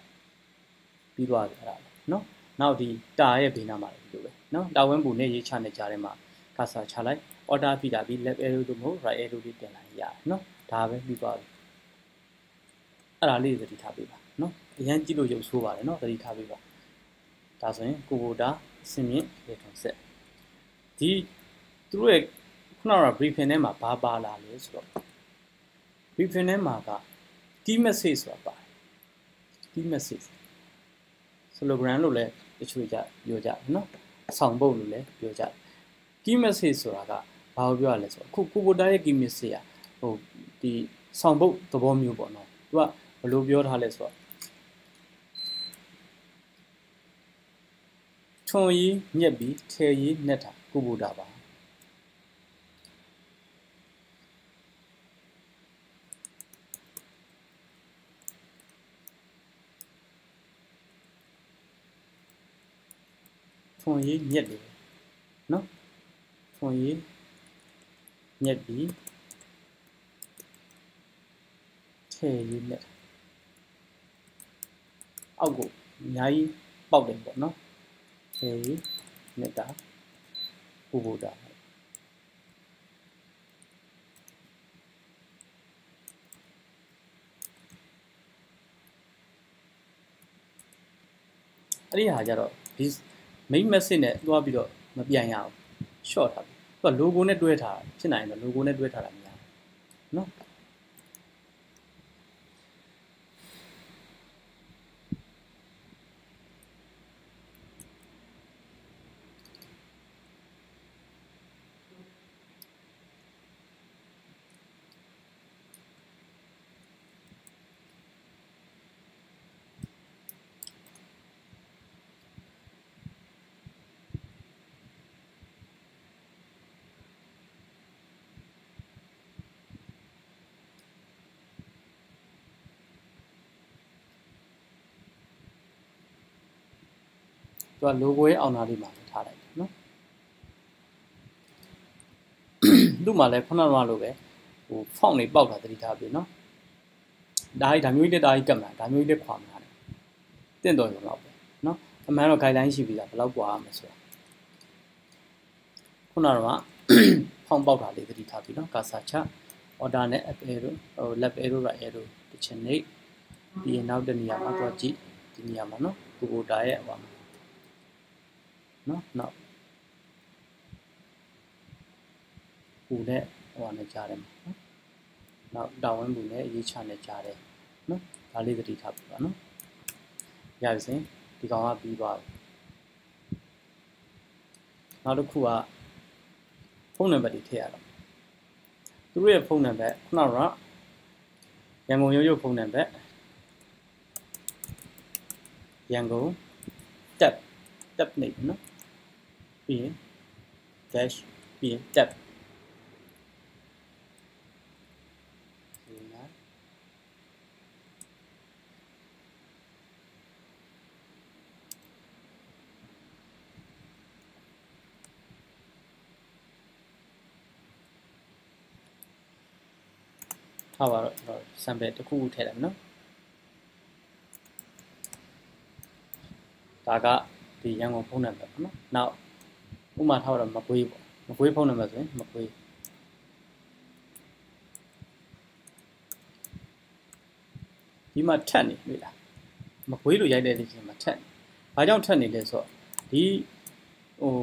ပြီးသွားပြီအဲ့ဒါနော်နောက်ဒီတာရဲ့ဘေးနားမှာဒီလိုပဲနော်တာဝင်းပူနဲ့ရေးချနဲ့ကြားထဲမှာကစားချလိုက် order ဖိတာပြီး left arrow သို့မဟုတ် right arrow လေးတင်လိုက်ရတယ်နော်ဒါပဲပြီးသွားပြီ အဲ့ဒါလေးသတိထားပေးပါနော်အရင်ကြည့်လို့ရုပ်ဆိုးပါတယ်နော်သတိထားပေးပါဒါဆိုရင်ကိုဘိုတာအစင်မြင့်လေထုံဆက်ဒီသူတို့ရဲ့ခုနက briefing ထဲမှာဘာပါလာလဲဆိုတော့ briefing ထဲမှာက key message ဆိုတာပါတယ် key message slogan လို့လည်းတချို့ကြပြောကြတယ်နော်ဆောင်ပုတ်လို့လည်းပြောကြတယ် key message ဆိုတာကဘာကိုပြောရလဲဆိုတော့အခုကိုဘိုတာရဲ့ key message อ่ะဟိုဒီဆောင်ပုတ်သဘောမျိုးပေါ့နော်သူက ဘယ်လိုပြောထားလဲဆိုတော့ထွန်ရီညက်ပြီးထဲရီနှက်တာကိုဘိုတာပါထွန်ရီညက်တယ်နော်ထွန်ရီညက်ပြီးထဲရီနှက် အောက်ကိုအများကြီးပေါက်တယ်ပေါ့နော်ထဲရီနှက်တာကိုဘိုတာအဲ့ဒီဟာကြတော့ဒီ main message နဲ့တွားပြီးတော့မပြန်ရအောင် short ထားပြီသူက logo နဲ့တွဲထားတာဖြစ်နိုင်တယ် logo နဲ့တွဲထားတာများနော် က logo ရဲ့အောင်နာလေးမှာထားလိုက်တယ်နော်သူ့မှာလည်းခုနကလိုပဲဟို font တွေပေါက်တာသတိထားပြီနော်ဒါကြီးဒါမျိုးကြီးတက်တာကြီးကတ်မှာဒါမျိုးကြီးတက်ခွာမှာတယ်တင့်တော်ရုံတော့ပဲနော်အမှန်တော့ guideline ရှိပြီလားဘယ်လောက်ကွာရမလဲဆိုတာခုနကတော့ font ပေါက်တာလေးသတိထားပြီနော်ကာစာချ order နဲ့ up arrow ဟို left arrow right arrow တစ်ချက်နေပြီးရင်နောက်တစ်နေရာမှာတော့ကြည့်ဒီနေရာမှာနော် Google တာရဲ့ဟိုမှာ နော်နောက်ပူနဲ့ဟိုနဲ့ကြားတယ်မှာနော်နောက်တာဝန်ပူနဲ့ရေးချနဲ့ကြားတယ်နော်ဒါလေးသတိထားပြပါနော်ရပြီစင်ဒီကောင်ကပြီးသွားပြီနောက်တစ်ခုကဖုန်းနံပါတ်တွေထည့်ရတော့သူတို့ရဲ့ဖုန်းနံပါတ်ခုနကရန်ကုန်ရိုးရိုးဖုန်းနံပါတ်ရန်ကုန် tab tab နေနော်ပြီးရင် dash ပြီးရင် tab ထားပါတော့ကျွန်တော် sample တစ်ခုခုထည့်လိုက်မယ်နော်ဒါကဒီရန်ကုန်ဖုန်းနံပါတ်ပေါ့နော်နောက် ဥမာထားတော့မကွေးပေါ့မကွေးဖုန်းနံပါတ်ဆိုရင်မကွေးဒီမှာထက်နေပြီလားမကွေးလို့ရိုက်တဲ့ဒီချိန်မှာထက်နေဘာကြောင့်ထက်နေလဲဆိုတော့ဒီဟို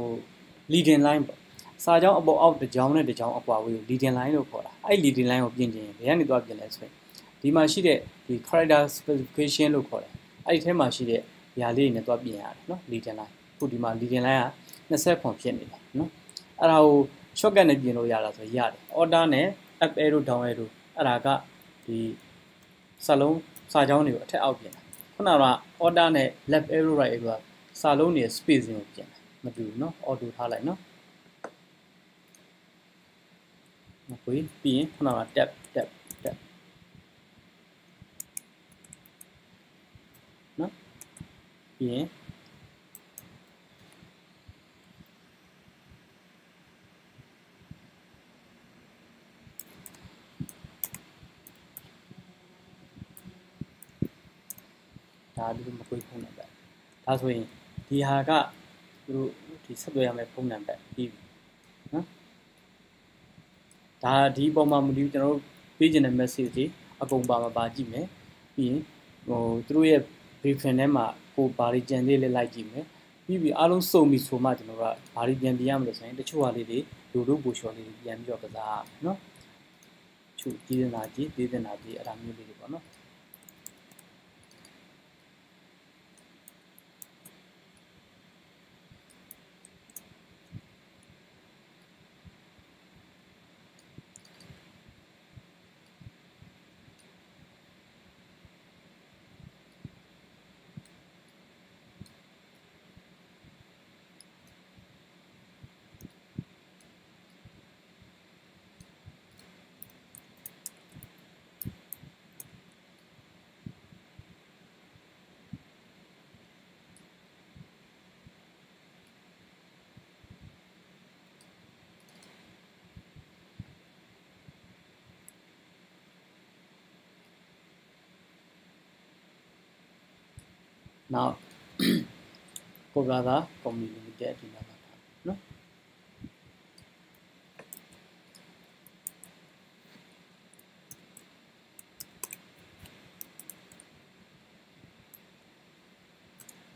leading line ပေါ့စာကြောင်းအပေါ်အောက်တစ်ကြောင်းနဲ့တစ်ကြောင်းအကွာဝေးကို leading line လို့ခေါ်တာအဲ့ leading line ကိုပြင်ချင်ရင်ဘယ်ကနေသွားပြင်လဲဆိုရင်ဒီမှာရှိတဲ့ဒီ character specification လို့ခေါ်တယ်အဲ့ဒီထဲမှာရှိတဲ့ຢာလေးတွေနဲ့သွားပြင်ရတယ်နော် leading line ခုဒီမှာ leading line က 29ဖြစ်နေတယ်နော်အဲ့ဒါကို shortcut နဲ့ပြင်လို့ရတာဆိုရတယ် order နဲ့ up arrow down arrow အဲ့ဒါကဒီစာလုံးစာကြောင်းတွေကိုအထက်အောက်ပြင်တာခုနက order နဲ့ left arrow right arrow ကစာလုံးတွေ spacing ကိုပြင်တာမတူဘူးနော် auto ထားလိုက်နော်ဟုတ်ပြီပြီးရင်ခုနက tab tab tab နော်ပြီးရင် ဒါဒီမကွေးဖုန်းနံပါတ်ဒါဆိုရင်ဒီဟာကသူတို့ဒီဆက်သွယ်ရမယ့်ဖုန်းနံပါတ်ပြီးပြီနော်ဒါဒီပုံမှာမူတည်ကျွန်တော်တို့ပေးခြင်းတဲ့ message တွေအကုန်ပါမပါကြည့်မယ်ပြီးရင်ဟိုသူတို့ရဲ့ briefing ထဲမှာကိုဘာတွေကြံသေးလဲလိုက်ကြည့်မယ်ပြီးပြီးအားလုံးစုံပြီဆိုမှကျွန်တော်တို့ကဘာတွေပြန်ပြရမလို့ဆိုရင်တချို့ဟာလေးတွေလူတို့ဘူရှော်လေးတွေပြန်ပြီးတော့ကစားရမယ်နော်ချို့ကြည့်နေတာကြည့်သိနေတာကြည့်အဲ့ဒါမျိုးလေးတွေပေါ့နော် နောက်ကိုကသာ company limited ဒီမှာပါနော်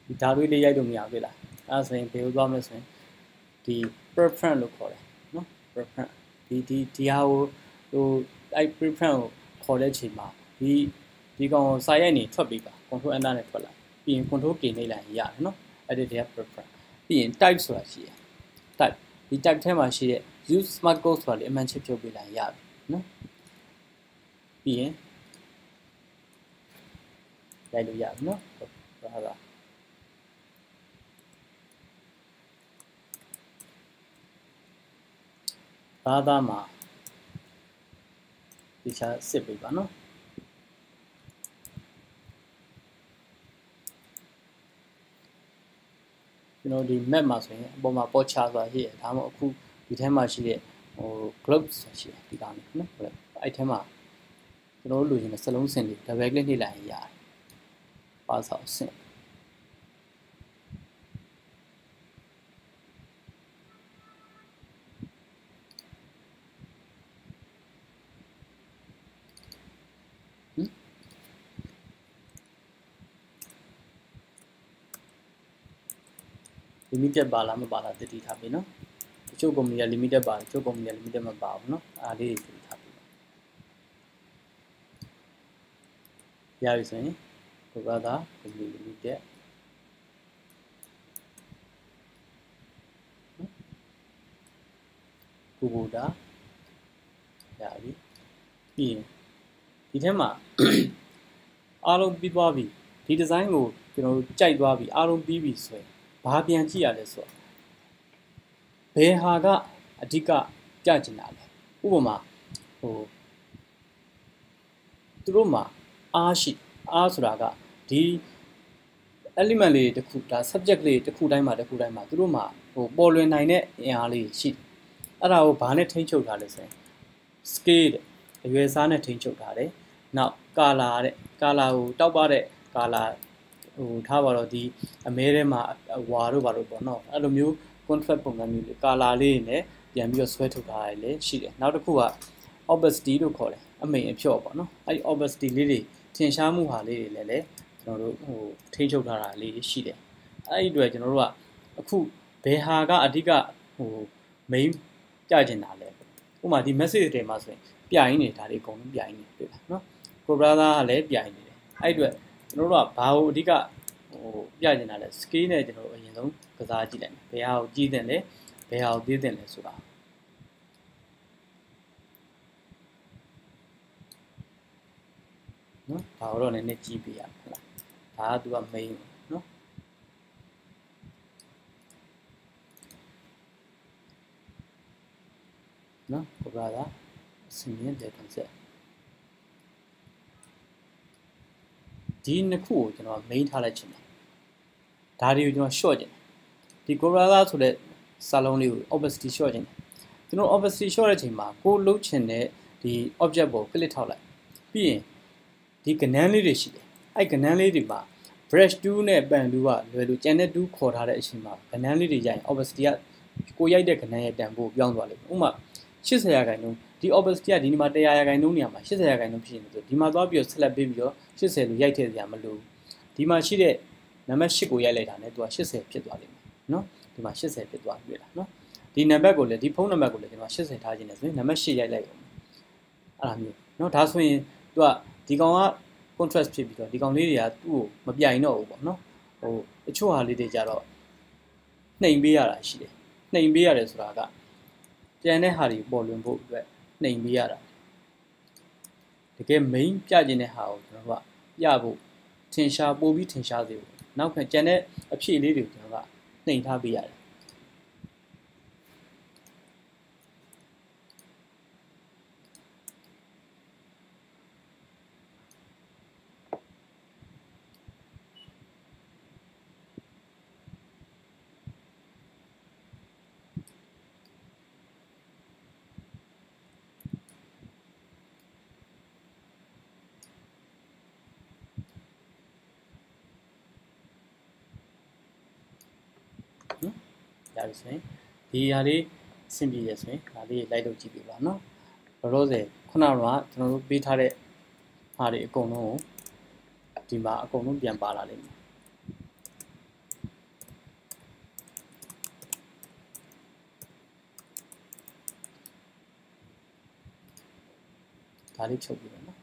ဒီဓာတ်တွေလေးရိုက်လို့မရဘူးလားအဲဒါဆိုရင်ဘယ်လိုသွားမလဲဆိုရင်ဒီ preference လို့ခေါ်တယ်နော် preference ဒီဒီဒီဟာကိုဟိုအဲ preference ကိုခေါ်တဲ့ချိန်မှာဒီဒီကောင်စာရိုက်နေထွက်ပြီးပါ control enter နဲ့ထွက်လာ ပြီးရင် control k နှိပ်လိုက်ရင်ရတယ်နော် edit တဲ့ preference ပြီးရင် type ဆိုတာရှိတယ် type ဒီ type ထဲမှာရှိတဲ့ use smart code ဆိုတာလေအမှန်ချစ်ဖြုတ်ပေးလိုက်ရတယ်နော်ပြီးရင်ရိုက်လို့ရတယ်နော်ဒါကဘာသာမှာဒီချာစစ်ပေးပါနော် ကျွန်တော်ဒီ map မှာဆိုရင်အပေါ်မှာပေါ်ချဆိုတာရှိတယ်ဒါမှမဟုတ်အခုဒီထဲမှာရှိတဲ့ဟို globe ဆိုတာရှိတယ်ဒီကောင်လေးနော်အဲ့ထဲမှာကျွန်တော်တို့လိုချင်တဲ့စလုံးစင်တွေ double click နှိပ်လိုက်ရင်ရတယ်ပါဆောက်စင် limited ပါလားမပါလားသတိထားပြီနော်တချို့ company က limited ပါတချို့ company က limited မပါဘူးနော်အားလေးတွေသတိထားပြီရပြီဆိုရင်ကိုကသာ company limited ကိုကိုတာရပြီပြီးရင်ဒီထဲမှာအားလုံးပြီးသွားပြီဒီ design ကိုကျွန်တော်တို့ကြိုက်သွားပြီအားလုံးပြီးပြီဆိုရင် ဘာပြန်ကြည့်ရလဲဆိုတော့ဘယ်ဟာကအဓိကပြချင်တာလဲဥပမာဟိုသူတို့မှာအားရှိအားဆိုတာကဒီ element လေးတစ်ခုဒါ subject လေးတစ်ခုတိုင်းမှာတစ်ခုတိုင်းမှာသူတို့မှာဟိုပေါ်လွင်နိုင်တဲ့အင်အားလေးရှိအဲ့ဒါကိုဘာနဲ့ထိန်းချုပ်ထားလဲဆိုရင် scale အရွယ်စားနဲ့ထိန်းချုပ်ထားတယ်နောက် color တဲ့ color ကိုတောက်ပတဲ့ color ဟိုထားပါတော့ဒီအမဲထဲမှာဝါတို့ပါလို့ပေါ့နော်အဲ့လိုမျိုး contract ပုံစံမျိုးလေး color လေးနဲ့ပြန်ပြီးတော့ဆွဲထုတ်ထားရတယ်လေရှိတယ်နောက်တစ်ခုက opacity လို့ခေါ်တယ်အမိန်အဖြော့ပေါ့နော်အဲ့ဒီ opacity လေးတွေထင်ရှားမှုဟာလေးတွေလည်းလေကျွန်တော်တို့ဟိုထိန်းချုပ်ထားတာလေးရှိတယ်အဲ့ဒီအတွက်ကျွန်တော်တို့ကအခုဘယ်ဟာကအဓိကဟို main ပြကျင်တာလဲဥပမာဒီ message တွေမှာဆိုရင်ပြိုင်နေတာတွေအကုန်လုံးပြိုင်နေတွေ့လားနော်ကို brother ကလည်းပြိုင်နေတယ်အဲ့ဒီအတွက် ကျွန်တော်တို့ကဘာကိုအဓိကဟိုပြကျင်တာလဲ scale နဲ့ကျွန်တော်တို့အရင်ဆုံးကစားကြည့်လိုက်မယ်ဘယ်ဟာကိုကြီးတယ်လဲဘယ်ဟာကိုသေးတယ်လဲဆိုတာနော်ဒါတော့လည်းနည်းကြီးပြရမလားဒါကသူက main နော်နော်ကိုဘရာသာစင်ရင်တဲ့ကန်ဆက် ဒီနှစ်ခုကိုကျွန်တော် main ထားလိုက်ချင်တယ်ဒါတွေကိုကျွန်တော် short ချင်တယ်ဒီကိုဘရာသာဆိုတဲ့စာလုံးလေးကို opacity short ချင်တယ်ကျွန်တော် opacity short တဲ့ချိန်မှာကိုလုံးချင်တဲ့ဒီ object ပေါ် click ထောက်လိုက်ပြီးရင်ဒီကနန်းလေးတွေရှိတယ်အဲ့ကနန်းလေးတွေမှာ brush 2နဲ့ pen 2ကလွယ်လို့ကျန်တဲ့2ခေါ်ထားတဲ့အချိန်မှာကနန်းလေးတွေရိုက်ရင် opacity ကကိုရိုက်တဲ့ကနန်းရဲ့တန်ဖိုးပြောင်းသွားလိမ့်မယ်ဥပမာ80ရာခိုင်နှုန်းဒီ opacity ကဒီနေ့မှာ100ရာခိုင်နှုန်းနေရာမှာ80ရာခိုင်နှုန်းဖြစ်နေတယ်ဆိုဒီမှာသွားပြီးတော့ select ပေးပြီးတော့ 80လို့ရိုက်ထည့်စရာမလိုဒီမှာရှိတဲ့နံပါတ်8ကိုရိုက်လိုက်တာနဲ့သူက80ဖြစ်သွားလိမ့်မယ်နော်ဒီမှာ80ဖြစ်သွားပြီလားနော်ဒီနံပါတ်ကိုလည်းဒီဖုန်းနံပါတ်ကိုလည်းဒီမှာ80ထားခြင်းနဲ့ဆိုရင်နံပါတ်8ရိုက်လိုက်အောင်အဲ့လိုမျိုးနော်ဒါဆိုရင်သူကဒီကောင်က contrast ဖြစ်ပြီးတော့ဒီကောင်လေးတွေကသူ့ကိုမပြိုင်တော့ဘူးပေါ့နော်ဟိုအချို့ဟာလေးတွေကြတော့နှိမ်ပေးရတာရှိတယ်နှိမ်ပေးရတယ်ဆိုတာကပြန်တဲ့ဟာတွေပေါ်လွင်ဖို့အတွက်နှိမ်ပေးရတာ တကယ် main ပြခြင်းတဲ့ဟာကိုကျွန်တော်တို့ကပြဖို့ထင်ရှားပို့ပြီးထင်ရှားစေဖို့နောက်ခံကြံတဲ့အဖြည့်လေးတွေကိုကျွန်တော်ကနှိမ်ထားပေးရတယ် ရပြီဆိုရင်ဒီဟာလေးအဆင်ပြေရဆိုရင်ဒါလေးလိုက်လို့ကြည့်ပြပါနော်လောလောဆယ်ခုနကကျွန်တော်တို့ပေးထားတဲ့ဟာတွေအကုန်လုံးကိုဒီမှာအကုန်လုံးပြန်ပါလာလိမ့်မယ်ဒါလေးချုပ်ပြီးတော့နော်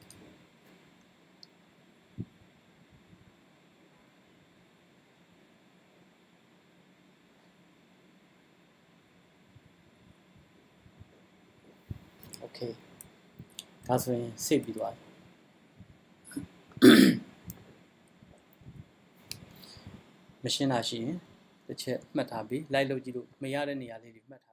okay ဒါဆိုရင် save ပြီးသွားပြီမရှင်းတာရှိရင်တစ်ချက်မှတ်ထားပြီး live လုပ်ကြည့်လို့မရတဲ့နေရာလေးတွေမှတ်ထား